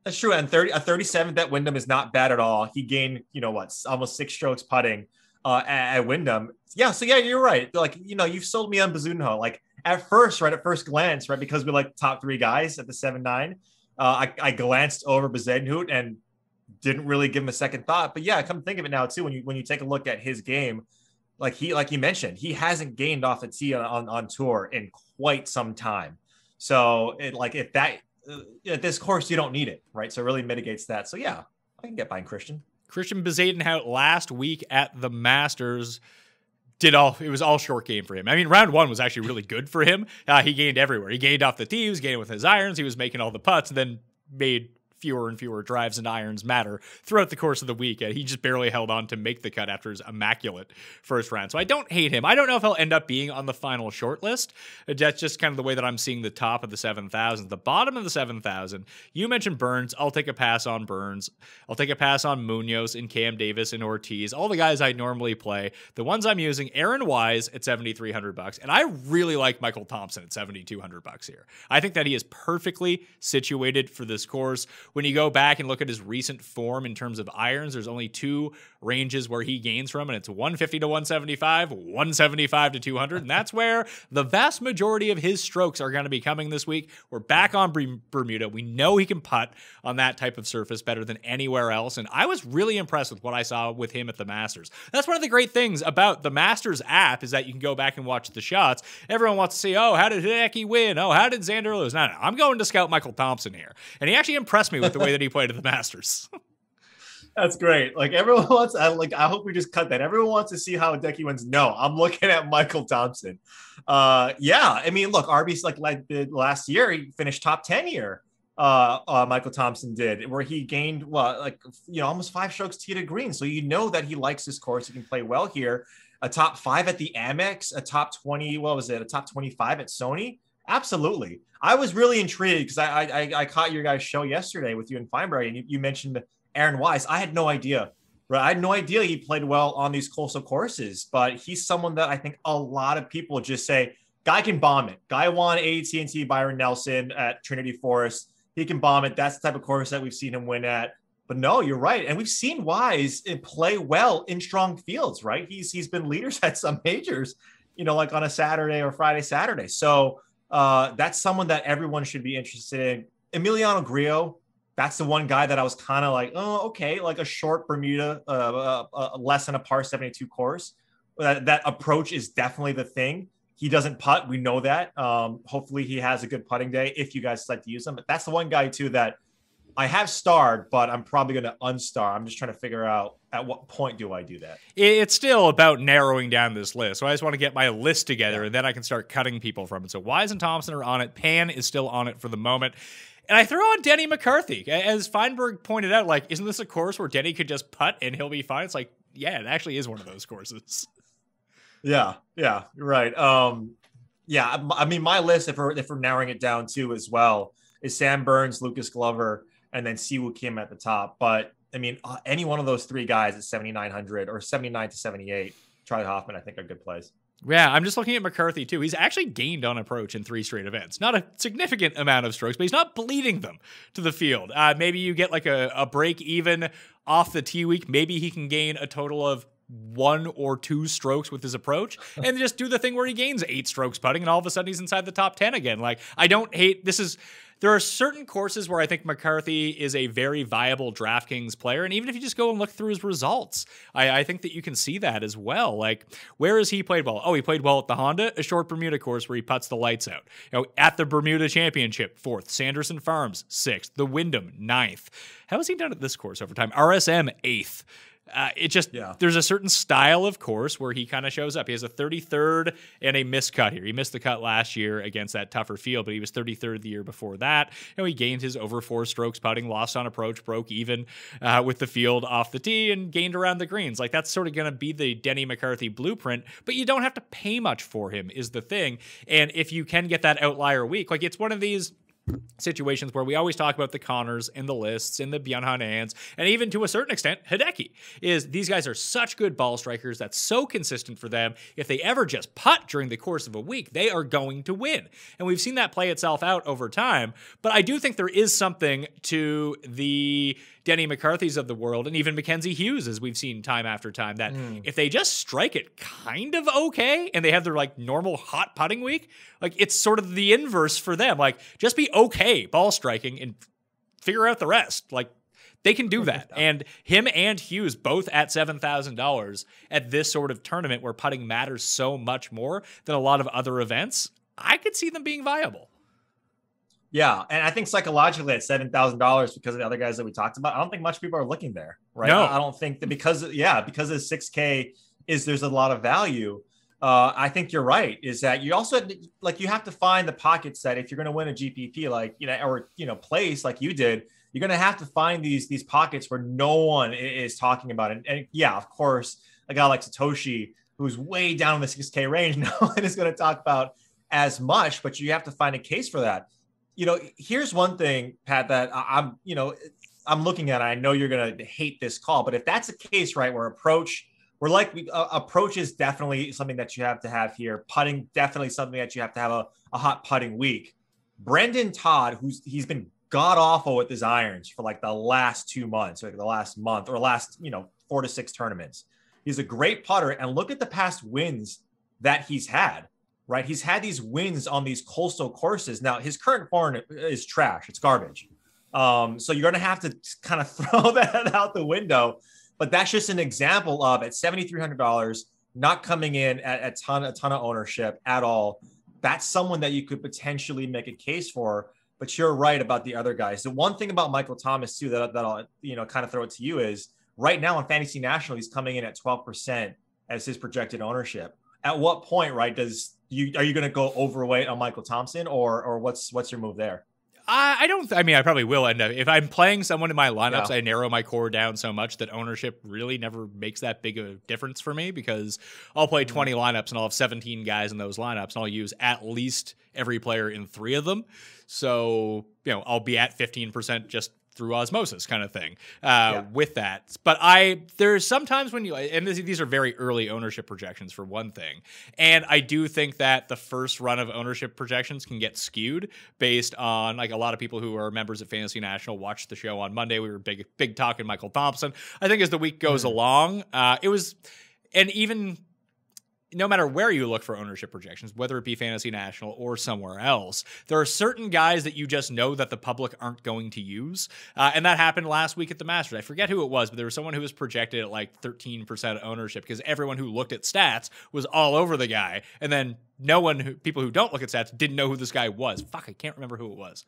That's true. And 30 a 37th at Wyndham is not bad at all. He gained, you know what, almost six strokes putting uh, at, at Wyndham. Yeah. So yeah, you're right. Like, you know, you've sold me on Bezuidenhout. Like at first, right at first glance, right, because we like top three guys at the seven nine. Uh, I, I glanced over Bezuidenhout and didn't really give him a second thought. But yeah, come think of it now too. When you when you take a look at his game, like he like you mentioned, he hasn't gained off the tee on, on, on tour in quite some time. So it like if that at this course you don't need it, right? So it really mitigates that. So yeah, I can get behind Christian.
Christian Bezuidenhout last week at the Masters did all it was all short game for him. I mean, round one was actually really good for him. Uh, he gained everywhere. He gained off the was gaining with his irons, he was making all the putts, and then made fewer and fewer drives and irons matter throughout the course of the week. And he just barely held on to make the cut after his immaculate first round. So I don't hate him. I don't know if he'll end up being on the final short list. That's just kind of the way that I'm seeing the top of the 7,000. The bottom of the 7,000, you mentioned Burns. I'll take a pass on Burns. I'll take a pass on Munoz and Cam Davis and Ortiz. All the guys I normally play. The ones I'm using, Aaron Wise at 7,300 bucks. And I really like Michael Thompson at 7,200 bucks here. I think that he is perfectly situated for this course when you go back and look at his recent form in terms of irons, there's only two ranges where he gains from, and it's 150 to 175, 175 to 200. And that's where the vast majority of his strokes are going to be coming this week. We're back on Bermuda. We know he can putt on that type of surface better than anywhere else. And I was really impressed with what I saw with him at the Masters. That's one of the great things about the Masters app is that you can go back and watch the shots. Everyone wants to see, oh, how did Hideki win? Oh, how did Xander lose? No, no, I'm going to scout Michael Thompson here. And he actually impressed me with the way that he played at the Masters.
That's great. Like everyone wants, I like. I hope we just cut that. Everyone wants to see how Decky wins. No, I'm looking at Michael Thompson. Uh, yeah. I mean, look, Arby's like like the last year, he finished top ten here. Uh, uh, Michael Thompson did, where he gained well, like you know, almost five strokes tee to green. So you know that he likes this course. He can play well here. A top five at the Amex, a top twenty. What was it? A top twenty-five at Sony. Absolutely. I was really intrigued because I, I I caught your guys' show yesterday with you and Feinberg, and you, you mentioned Aaron Wise. I had no idea. Right, I had no idea he played well on these coastal courses, but he's someone that I think a lot of people just say, guy can bomb it. Guy won AT&T Byron Nelson at Trinity Forest. He can bomb it. That's the type of course that we've seen him win at. But no, you're right, and we've seen Wise eh, play well in strong fields. Right, he's he's been leaders at some majors, you know, like on a Saturday or Friday, Saturday. So uh, that's someone that everyone should be interested in. Emiliano Grillo, that's the one guy that I was kind of like, oh, okay, like a short Bermuda, uh, uh, uh, less than a par 72 course. That, that approach is definitely the thing. He doesn't putt. We know that. Um, hopefully, he has a good putting day if you guys decide to use him. But that's the one guy, too, that I have starred, but I'm probably going to unstar. I'm just trying to figure out at what point do I do that.
It's still about narrowing down this list. So I just want to get my list together yeah. and then I can start cutting people from it. So Wise and Thompson are on it. Pan is still on it for the moment. And I throw on Denny McCarthy. As Feinberg pointed out, like, isn't this a course where Denny could just putt and he'll be fine? It's like, yeah, it actually is one of those courses.
Yeah, yeah, right. Um, yeah, I mean, my list, if we're if we're narrowing it down too, as well, is Sam Burns, Lucas Glover, and then Siwoo Kim at the top. But I mean, uh, any one of those three guys at 7,900 or 79 to 78, Charlie Hoffman, I think are good plays.
Yeah, I'm just looking at McCarthy too. He's actually gained on approach in three straight events. Not a significant amount of strokes, but he's not bleeding them to the field. Uh, maybe you get like a, a break even off the tee week. Maybe he can gain a total of one or two strokes with his approach and just do the thing where he gains eight strokes putting and all of a sudden he's inside the top 10 again. Like, I don't hate this is there are certain courses where I think McCarthy is a very viable DraftKings player. And even if you just go and look through his results, I, I, think that you can see that as well. Like, where has he played well? Oh, he played well at the Honda, a short Bermuda course where he puts the lights out. You know, at the Bermuda Championship, fourth. Sanderson Farms, sixth. The Wyndham, ninth. How has he done at this course over time? RSM, eighth. Uh, it just yeah. there's a certain style of course where he kind of shows up. He has a 33rd and a missed cut here. He missed the cut last year against that tougher field, but he was 33rd the year before that. You know, he gained his over four strokes putting, lost on approach, broke even uh, with the field off the tee, and gained around the greens. Like that's sort of going to be the Denny McCarthy blueprint, but you don't have to pay much for him is the thing. And if you can get that outlier week, like it's one of these situations where we always talk about the Conners and the lists and the Byung-hun and even to a certain extent, Hideki, is these guys are such good ball strikers that's so consistent for them. If they ever just putt during the course of a week, they are going to win. And we've seen that play itself out over time. But I do think there is something to the Denny McCarthy's of the world, and even Mackenzie Hughes, as we've seen time after time, that mm. if they just strike it kind of okay and they have their like normal hot putting week, like it's sort of the inverse for them. Like just be okay ball striking and figure out the rest. Like they can do that. and him and Hughes both at $7,000 at this sort of tournament where putting matters so much more than a lot of other events. I could see them being viable.
Yeah, and I think psychologically at seven thousand dollars because of the other guys that we talked about, I don't think much people are looking there, right?
No.
I don't think that because yeah, because of six K is there's a lot of value. Uh, I think you're right. Is that you also like you have to find the pockets that if you're going to win a GPP, like you know, or you know, place like you did, you're going to have to find these these pockets where no one is talking about it. And, yeah, of course, a guy like Satoshi, who's way down in the 6K range, no one is going to talk about as much. But you have to find a case for that. You know, here's one thing, Pat, that I'm you know I'm looking at. I know you're going to hate this call, but if that's a case, right, where approach we're like uh, approach is definitely something that you have to have here. Putting definitely something that you have to have a, a hot putting week. Brendon Todd, who's he's been god awful with his irons for like the last two months, like the last month or last you know four to six tournaments. He's a great putter, and look at the past wins that he's had. Right, he's had these wins on these coastal courses. Now his current form is trash; it's garbage. Um, so you're going to have to kind of throw that out the window but that's just an example of at $7,300, not coming in at a ton, a ton of ownership at all. That's someone that you could potentially make a case for. But you're right about the other guys. The one thing about Michael Thomas too that, that I'll you know kind of throw it to you is right now in Fantasy National he's coming in at 12% as his projected ownership. At what point, right, does you are you going to go overweight on Michael Thompson or or what's what's your move there?
I, I don't. I mean, I probably will end up if I'm playing someone in my lineups. Yeah. I narrow my core down so much that ownership really never makes that big of a difference for me because I'll play mm-hmm. 20 lineups and I'll have 17 guys in those lineups and I'll use at least every player in three of them. So you know, I'll be at 15% just through osmosis kind of thing uh, yeah. with that. But I there's sometimes when you and this, these are very early ownership projections for one thing, and I do think that the first run of ownership projections can get skewed based on like a lot of people who are members of Fantasy National watched the show on Monday. We were big big talking Michael Thompson. I think as the week goes mm-hmm. along, uh, it was and even no matter where you look for ownership projections, whether it be Fantasy National or somewhere else, there are certain guys that you just know that the public aren't going to use. Uh, and that happened last week at the Masters. I forget who it was, but there was someone who was projected at like 13% ownership because everyone who looked at stats was all over the guy. And then no one, who, people who don't look at stats, didn't know who this guy was. Fuck, I can't remember who it was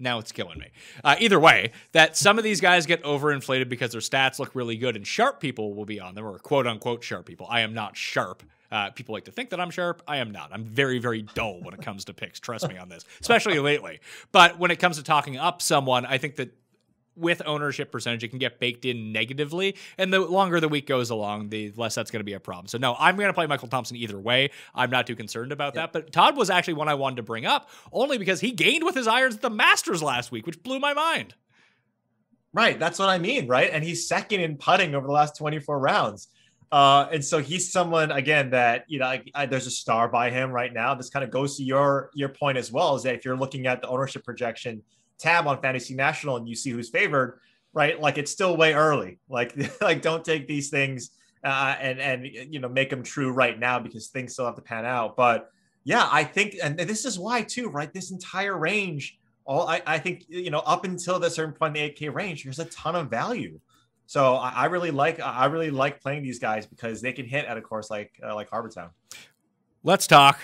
now it's killing me. Uh, either way, that some of these guys get overinflated because their stats look really good, and sharp people will be on them, or quote unquote sharp people. I am not sharp. Uh, people like to think that I'm sharp. I am not. I'm very, very dull when it comes to picks. Trust me on this, especially lately. But when it comes to talking up someone, I think that with ownership percentage, it can get baked in negatively. And the longer the week goes along, the less that's going to be a problem. So, no, I'm going to play Michael Thompson either way. I'm not too concerned about yep. that. But Todd was actually one I wanted to bring up only because he gained with his irons at the Masters last week, which blew my mind.
Right. That's what I mean. Right. And he's second in putting over the last 24 rounds. Uh, and so he's someone again that you know I, I, there's a star by him right now. This kind of goes to your your point as well, is that if you're looking at the ownership projection tab on Fantasy National and you see who's favored, right? Like it's still way early. Like like don't take these things uh, and and you know make them true right now because things still have to pan out. But yeah, I think and this is why too, right? This entire range, all I, I think you know up until the certain point in the 8K range, there's a ton of value. So I, I really like I really like playing these guys because they can hit at a course like uh, like Harbour Town.
Let's talk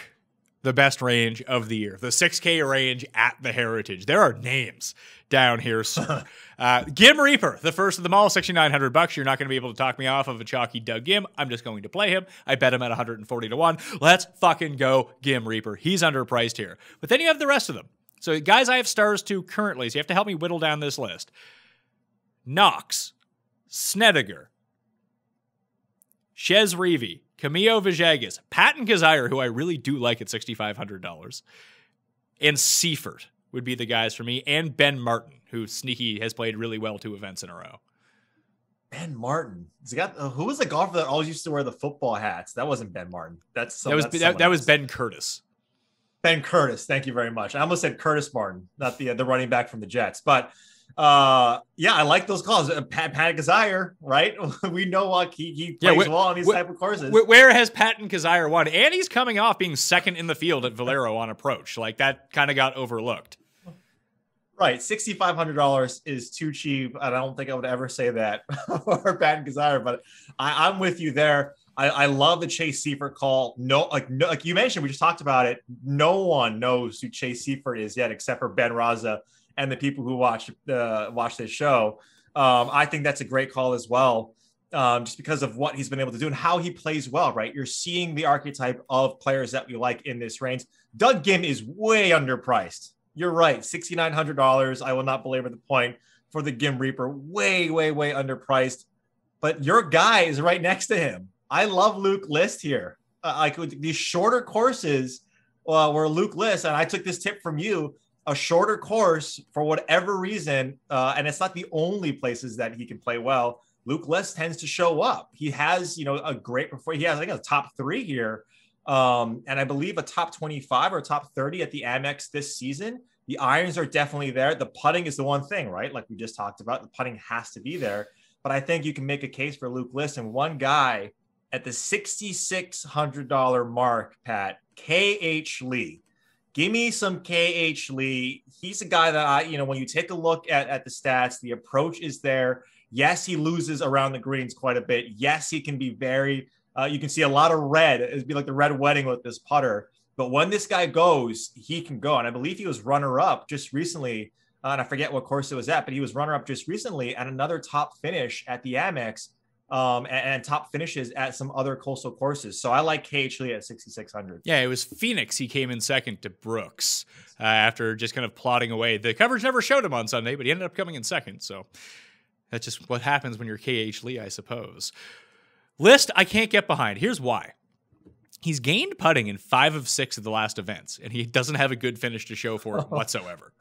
the best range of the year, the 6K range at the Heritage. There are names down here, sir. uh, Ghim Reaper, the first of them all, 6,900 bucks. You're not going to be able to talk me off of a chalky Doug Ghim. I'm just going to play him. I bet him at 140 to 1. Let's fucking go, Ghim Reaper. He's underpriced here. But then you have the rest of them. So, guys, I have stars to currently, so you have to help me whittle down this list. Knox, Snedeker, Chez Reavie, Camilo Villegas, Patton Kizzire, who I really do like at $6,500, and Seiffert would be the guys for me, and Ben Martin, who sneaky has played really well two events in a row.
Ben Martin. he Got, uh, who was the golfer that always used to wear the football hats? That wasn't Ben Martin. That's
some, that was
that's
that, that was Ben Curtis.
Ben Curtis. Thank you very much. I almost said Curtis Martin, not the uh, the running back from the Jets, but uh yeah i like those calls. Uh, pat pat Kizzire, right? We know what he, he plays yeah, well on these type of courses.
wh- where has patton Kizzire won? And he's coming off being second in the field at valero on approach. Like that kind of got overlooked.
Right $6500 is too cheap and i don't think i would ever say that for patton Kizzire, but I, i'm with you there. I, I, love the Chase Seiffert call. No, like no, like you mentioned, we just talked about it. No one knows who Chase Seiffert is yet, except for Ben Raza and the people who watch uh, watch this show. Um, I think that's a great call as well. um, just because of what he's been able to do and how he plays well, right? You're seeing the archetype of players that we like in this range. Doug Ghim is way underpriced. You're right, $6,900. I will not belabor the point for the Ghim Reaper. Way, way, way underpriced. But your guy is right next to him. I love Luke List here. Uh, like these shorter courses uh, where Luke List, and I took this tip from you, a shorter course for whatever reason, uh, and it's not the only places that he can play well. Luke List tends to show up. He has, you know, a great performance. He has, I think, a top three here, um, and I believe a top twenty-five or top thirty at the Amex this season. The irons are definitely there. The putting is the one thing, right? Like we just talked about, the putting has to be there. But I think you can make a case for Luke List and one guy at the $6,600 mark, Pat, KH Lee. Give me some KH Lee. He's a guy that I, you know, when you take a look at, at the stats, the approach is there. Yes, he loses around the greens quite a bit. Yes, he can be very, uh, you can see a lot of red. It'd be like the red wedding with this putter. But when this guy goes, he can go. And I believe he was runner up just recently. Uh, and I forget what course it was at, but he was runner up just recently at another top finish at the Amex um, and, and, top finishes at some other coastal courses. So I like KH Lee at 6,600.
Yeah, it was Phoenix. He came in second to Brooks uh, after just kind of plodding away. The coverage never showed him on Sunday, but he ended up coming in second. So that's just what happens when you're KH Lee, I suppose. List, I can't get behind. Here's why. He's gained putting in five of six of the last events, and he doesn't have a good finish to show for it whatsoever.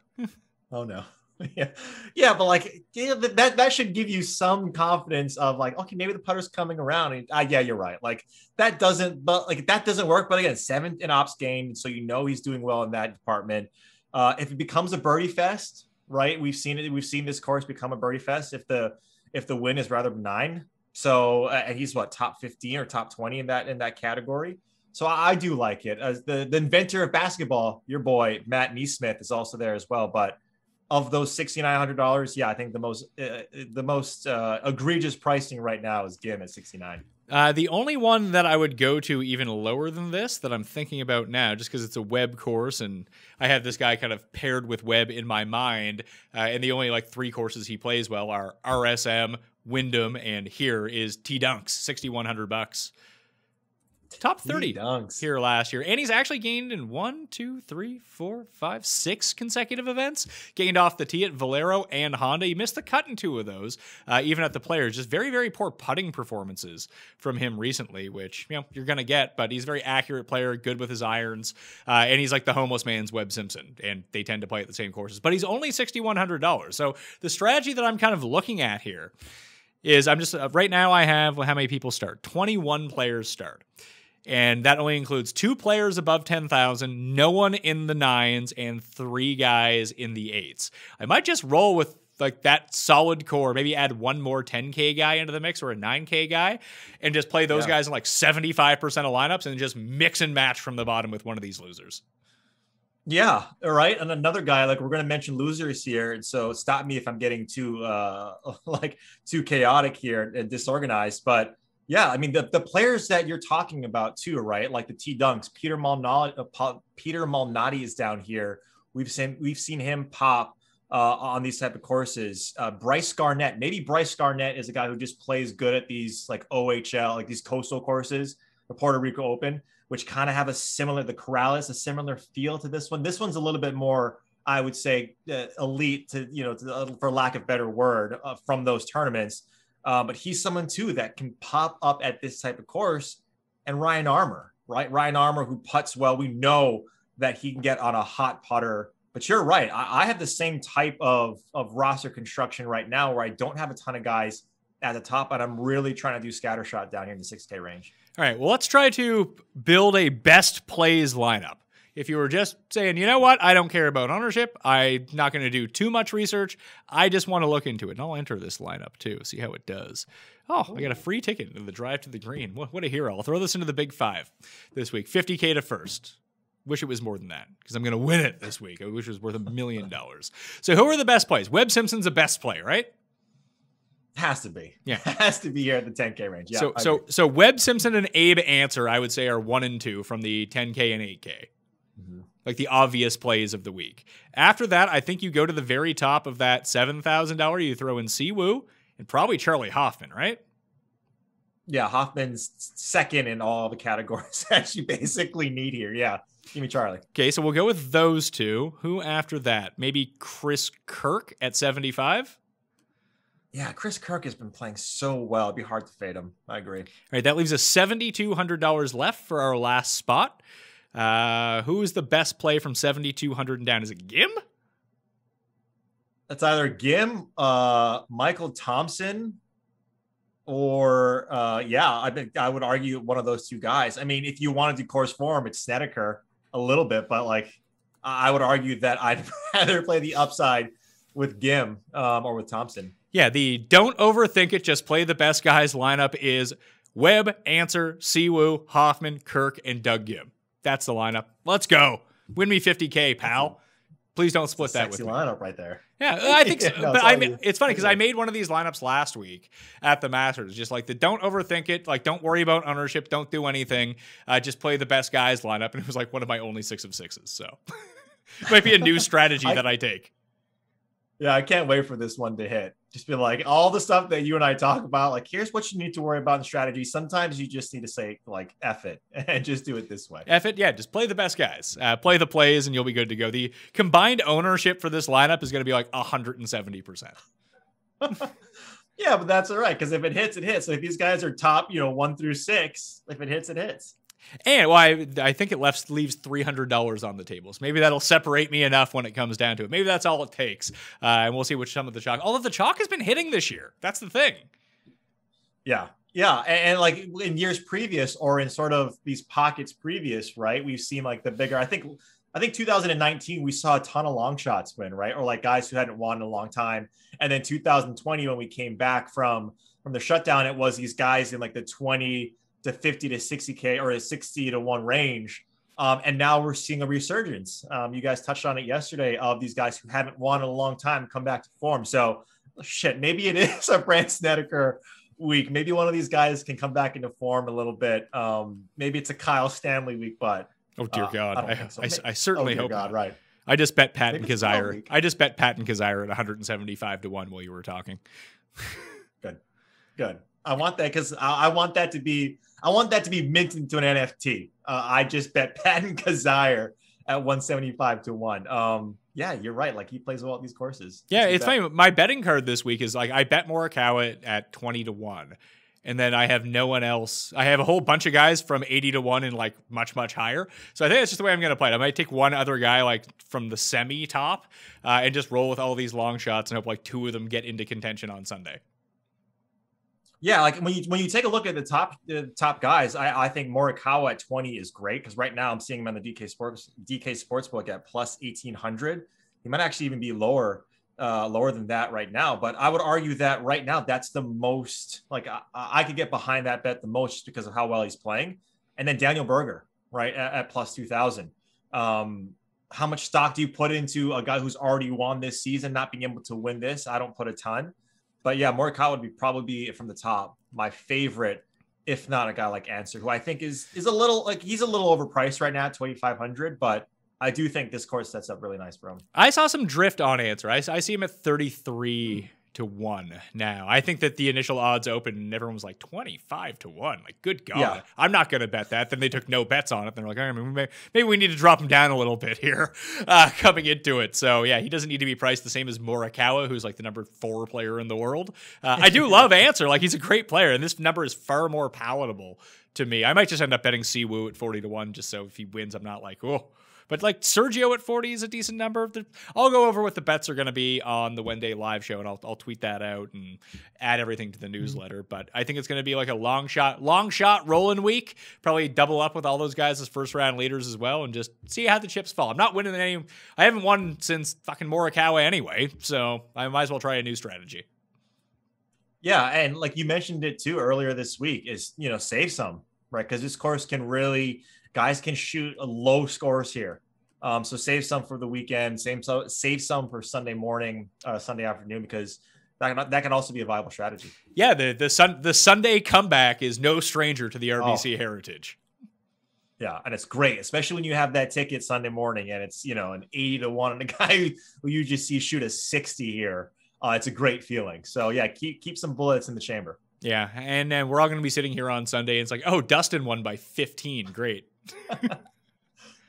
oh, no. yeah, yeah, but like yeah, that that should give you some confidence of like, okay, maybe the putter's coming around. And uh, yeah, you're right. Like that doesn't, but like that doesn't work. But again, seventh in ops game, so you know he's doing well in that department. Uh, if it becomes a birdie fest, right? We've seen it. We've seen this course become a birdie fest. If the if the win is rather benign, so uh, he's what top fifteen or top twenty in that in that category. So I, I do like it. As the the inventor of basketball, your boy Matt Neesmith is also there as well, but of those sixty nine hundred dollars, yeah, I think the most uh, the most uh, egregious pricing right now is Ghim at sixty nine.
Uh, the only one that I would go to even lower than this that I'm thinking about now, just because it's a Webb course and I have this guy kind of paired with Webb in my mind, uh, and the only like three courses he plays well are RSM, Wyndham, and here is T Dunks, sixty one hundred bucks top 30 dunks. here last year. And he's actually gained in one, two, three, four, five, six consecutive events. Gained off the tee at Valero and Honda. He missed the cut in two of those, uh, even at the players. Just very, very poor putting performances from him recently, which, you know, you're going to get, but he's a very accurate player, good with his irons. Uh, and he's like the homeless man's Webb Simpson, and they tend to play at the same courses. But he's only $6,100. So the strategy that I'm kind of looking at here is I'm just uh, right now I have how many people start? 21 players start and that only includes two players above 10,000, no one in the nines, and three guys in the eights. I might just roll with like that solid core, maybe add one more 10K guy into the mix or a 9K guy, and just play those yeah. guys in like 75% of lineups and just mix and match from the bottom with one of these losers.
Yeah, all right. And another guy, like we're going to mention losers here, and so stop me if I'm getting too uh like too chaotic here and disorganized. But yeah, I mean the, the players that you're talking about too, right? Like the T Dunks, Peter Malnati, uh, Peter Malnati is down here. We've seen we've seen him pop uh, on these type of courses. Uh, Brice Garnett, maybe Brice Garnett is a guy who just plays good at these like OHL, like these coastal courses, the Puerto Rico Open, which kind of have a similar the Corales, a similar feel to this one. This one's a little bit more, I would say, uh, elite to you know, to, uh, for lack of better word, uh, from those tournaments. Uh, but he's someone too that can pop up at this type of course. And Ryan Armour, right? Ryan Armour, who puts well, we know that he can get on a hot putter. But you're right. I, I have the same type of, of roster construction right now where I don't have a ton of guys at the top, and I'm really trying to do scatter shot down here in the 6K range.
All right. Well, let's try to build a best plays lineup. If you were just saying, you know what, I don't care about ownership, I'm not going to do too much research. I just want to look into it. And I'll enter this lineup too, see how it does. Oh, I got a free ticket into the drive to the green. What, what a hero. I'll throw this into the big five this week 50K to first. Wish it was more than that because I'm going to win it this week. I wish it was worth a million dollars. So, who are the best plays? Webb Simpson's a best play, right?
Has to be.
Yeah.
Has to be here at the 10K range. Yeah.
So, so, so Webb Simpson and Abe Ancer, I would say, are one and two from the 10K and 8K Mm-hmm. like the obvious plays of the week. After that, I think you go to the very top of that $7,000. You throw in Siwoo and probably Charlie Hoffman, right?
Yeah, Hoffman's second in all the categories that you basically need here. Yeah, give me Charlie.
Okay, so we'll go with those two. Who after that? Maybe Chris Kirk at 75?
Yeah, Chris Kirk has been playing so well. It'd be hard to fade him. I agree.
All right, that leaves us $7,200 left for our last spot. Uh, who is the best play from 7,200 and down? Is it Ghim?
That's either Ghim, uh, Michael Thompson, or uh, yeah, I think I would argue one of those two guys. I mean, if you want to do course form, it's Snedeker a little bit, but like I would argue that I'd rather play the upside with Ghim um, or with Thompson.
Yeah, the don't overthink it, just play the best guys lineup is Webb, Ancer, Siwoo, Hoffman, Kirk, and Doug Ghim. That's the lineup. Let's go. Win me 50K, pal. Please don't split that with me.
lineup right there.
Yeah, I think so.
No,
but I mean, it's funny because I made one of these lineups last week at the Masters. Just like the don't overthink it, like don't worry about ownership, don't do anything, uh, just play the best guys lineup. And it was like one of my only six of sixes. So it might be a new strategy
I-
that I take.
Yeah, I can't wait for this one to hit. Just be like all the stuff that you and I talk about. Like, here's what you need to worry about in strategy. Sometimes you just need to say like "eff it" and just do it this way.
F it, yeah, just play the best guys. Uh, play the plays, and you'll be good to go. The combined ownership for this lineup is going to be like 170%.
Yeah, but that's all right because if it hits, it hits. So if these guys are top, you know, one through six, if it hits, it hits.
And well, I, I think it left leaves three hundred dollars on the table. So maybe that'll separate me enough when it comes down to it. Maybe that's all it takes, uh, and we'll see which some of the chalk. All of the chalk has been hitting this year. That's the thing.
Yeah, yeah, and, and like in years previous, or in sort of these pockets previous, right? We've seen like the bigger. I think, I think 2019 we saw a ton of long shots win, right? Or like guys who hadn't won in a long time, and then 2020 when we came back from from the shutdown, it was these guys in like the 20 to 50 to 60k or a 60 to one range. Um, and now we're seeing a resurgence. Um, you guys touched on it yesterday of these guys who haven't won in a long time come back to form. So, shit, maybe it is a Brandt Snedeker week. Maybe one of these guys can come back into form a little bit. Um, maybe it's a Kyle Stanley week, but
Oh dear
Uh,
God,
I don't
I,
think so.
I, I certainly
oh, dear
hope
God, right.
I just bet Patton
Maybe it's Kizzire.
I just bet Patton Kizzire at 175 to one while you were talking.
Good, good. I want that because I, I want that to be I want that to be minted into an NFT. Uh, I just bet Patton Kizzire at 175 to one. Um, yeah, you're right. Like he plays well at these courses.
Yeah,
It's bet.
funny. My betting card this week is like I bet Morikawa at, at 20 to 1. And then I have no one else. I have a whole bunch of guys from 80 to 1 and like much, much higher. So I think that's just the way I'm going to play it. I might take one other guy like from the semi top uh, and just roll with all these long shots and hope like two of them get into contention on Sunday.
Yeah, like when you when you take a look at the top the top guys, I, I think Morikawa at 20 is great because right now I'm seeing him on the DK Sports DK Sportsbook at plus 1800. He might actually even be lower uh, lower than that right now. But I would argue that right now that's the most like I, I could get behind that bet the most just because of how well he's playing. And then Daniel Berger, right at, at plus 2000. Um, how much stock do you put into a guy who's already won this season, not being able to win this? I don't put a ton. But yeah, Morikawa would be probably be from the top my favorite, if not a guy like Ancer, who I think is is a little like he's a little overpriced right now, twenty five hundred. But I do think this course sets up really nice for him.
I saw some drift on Ancer. I, I see him at 33 to 1 now. I think that the initial odds open and everyone was like 25 to 1. Like, good God.
Yeah.
I'm not going to bet that. Then they took no bets on it. They're like, all right, maybe, maybe we need to drop him down a little bit here uh, coming into it. So, yeah, he doesn't need to be priced the same as Morikawa, who's like the number four player in the world. Uh, I do love Ancer. Like, he's a great player, and this number is far more palatable to me. I might just end up betting Siwoo at 40 to 1 just so if he wins, I'm not like, oh. But like Sergio at 40 is a decent number. I'll go over what the bets are going to be on the Wednesday live show and I'll, I'll tweet that out and add everything to the hmm. newsletter. But I think it's going to be like a long shot, long shot rolling week. Probably double up with all those guys as first round leaders as well and just see how the chips fall. I'm not winning any. I haven't won since fucking Morikawa anyway. So I might as well try a new strategy.
Yeah, and like you mentioned it too earlier this week, is you know save some right because this course can really guys can shoot low scores here. Um, so save some for the weekend, same so save some for Sunday morning, uh, Sunday afternoon because that can, that can also be a viable strategy.
Yeah, the the sun the Sunday comeback is no stranger to the RBC heritage.
Yeah, and it's great, especially when you have that ticket Sunday morning and it's you know an eighty to one, and a guy who you just see shoot a sixty here. Uh, it's a great feeling. So yeah, keep keep some bullets in the chamber.
Yeah, and then we're all going to be sitting here on Sunday. And it's like, oh, Dustin won by 15. Great.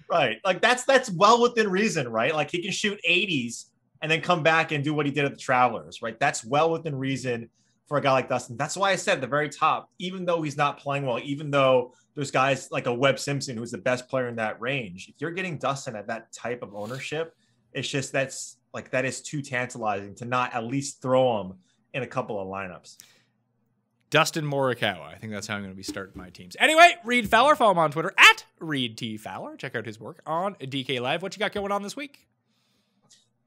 Right. Like that's that's well within reason, right? Like he can shoot 80s and then come back and do what he did at the Travelers, right? That's well within reason for a guy like Dustin. That's why I said at the very top, even though he's not playing well, even though there's guys like a Webb Simpson who's the best player in that range, if you're getting Dustin at that type of ownership, it's just that's like that is too tantalizing to not at least throw him in a couple of lineups.
Dustin Morikawa. I think that's how I'm going to be starting my teams. Anyway, Reid Fowler. Follow him on Twitter at Reid T Fowler. Check out his work on DK Live. What you got going on this week?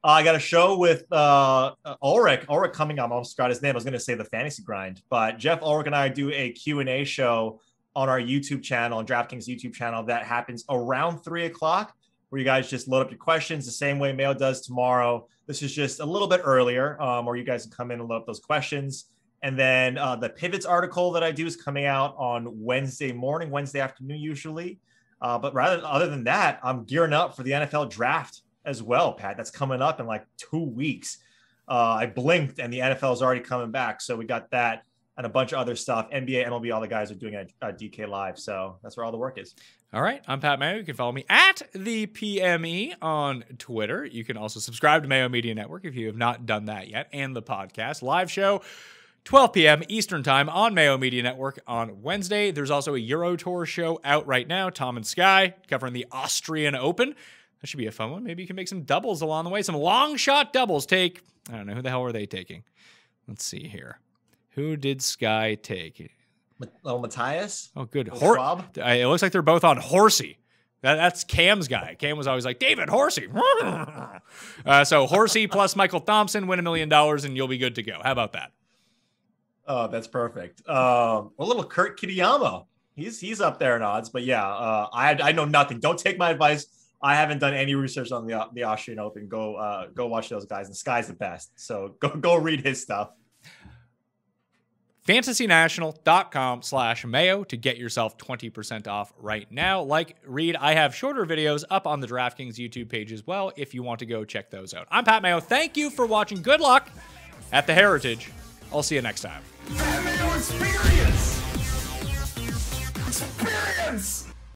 Uh, I got a show with uh, Ulrich. Ulrich coming. I'm almost forgot his name. I was going to say the Fantasy Grind, but Jeff Ulrich and I do a Q and A show on our YouTube channel, DraftKings YouTube channel, that happens around three o'clock, where you guys just load up your questions the same way Mayo does tomorrow. This is just a little bit earlier, um, where you guys can come in and load up those questions. And then uh, the pivots article that I do is coming out on Wednesday morning, Wednesday afternoon, usually. Uh, but rather, other than that, I'm gearing up for the NFL draft as well, Pat. That's coming up in like two weeks. Uh, I blinked and the NFL is already coming back. So we got that and a bunch of other stuff. NBA, MLB, all the guys are doing at DK Live. So that's where all the work is.
All right. I'm Pat Mayo. You can follow me at the PME on Twitter. You can also subscribe to Mayo Media Network if you have not done that yet, and the podcast live show. 12 p.m. Eastern Time on Mayo Media Network on Wednesday. There's also a Euro Tour show out right now. Tom and Sky covering the Austrian Open. That should be a fun one. Maybe you can make some doubles along the way. Some long shot doubles. Take, I don't know, who the hell were they taking? Let's see here. Who did Sky take?
Oh, Matthias?
Oh, good. Hor- it looks like they're both on Horsey. That, that's Cam's guy. Cam was always like, David Horsey. uh, so Horsey plus Michael Thompson win a million dollars and you'll be good to go. How about that?
Oh, that's perfect. Um, a little Kurt Kitayama. He's he's up there in odds, but yeah, uh, I I know nothing. Don't take my advice. I haven't done any research on the the Austrian Open. Go uh, go watch those guys. And Sky's the best. So go go read his stuff.
fantasynational.com slash mayo to get yourself 20% off right now like Reid i have shorter videos up on the draftkings youtube page as well if you want to go check those out i'm pat mayo thank you for watching good luck at the heritage i'll see you next time
Experience! Experience!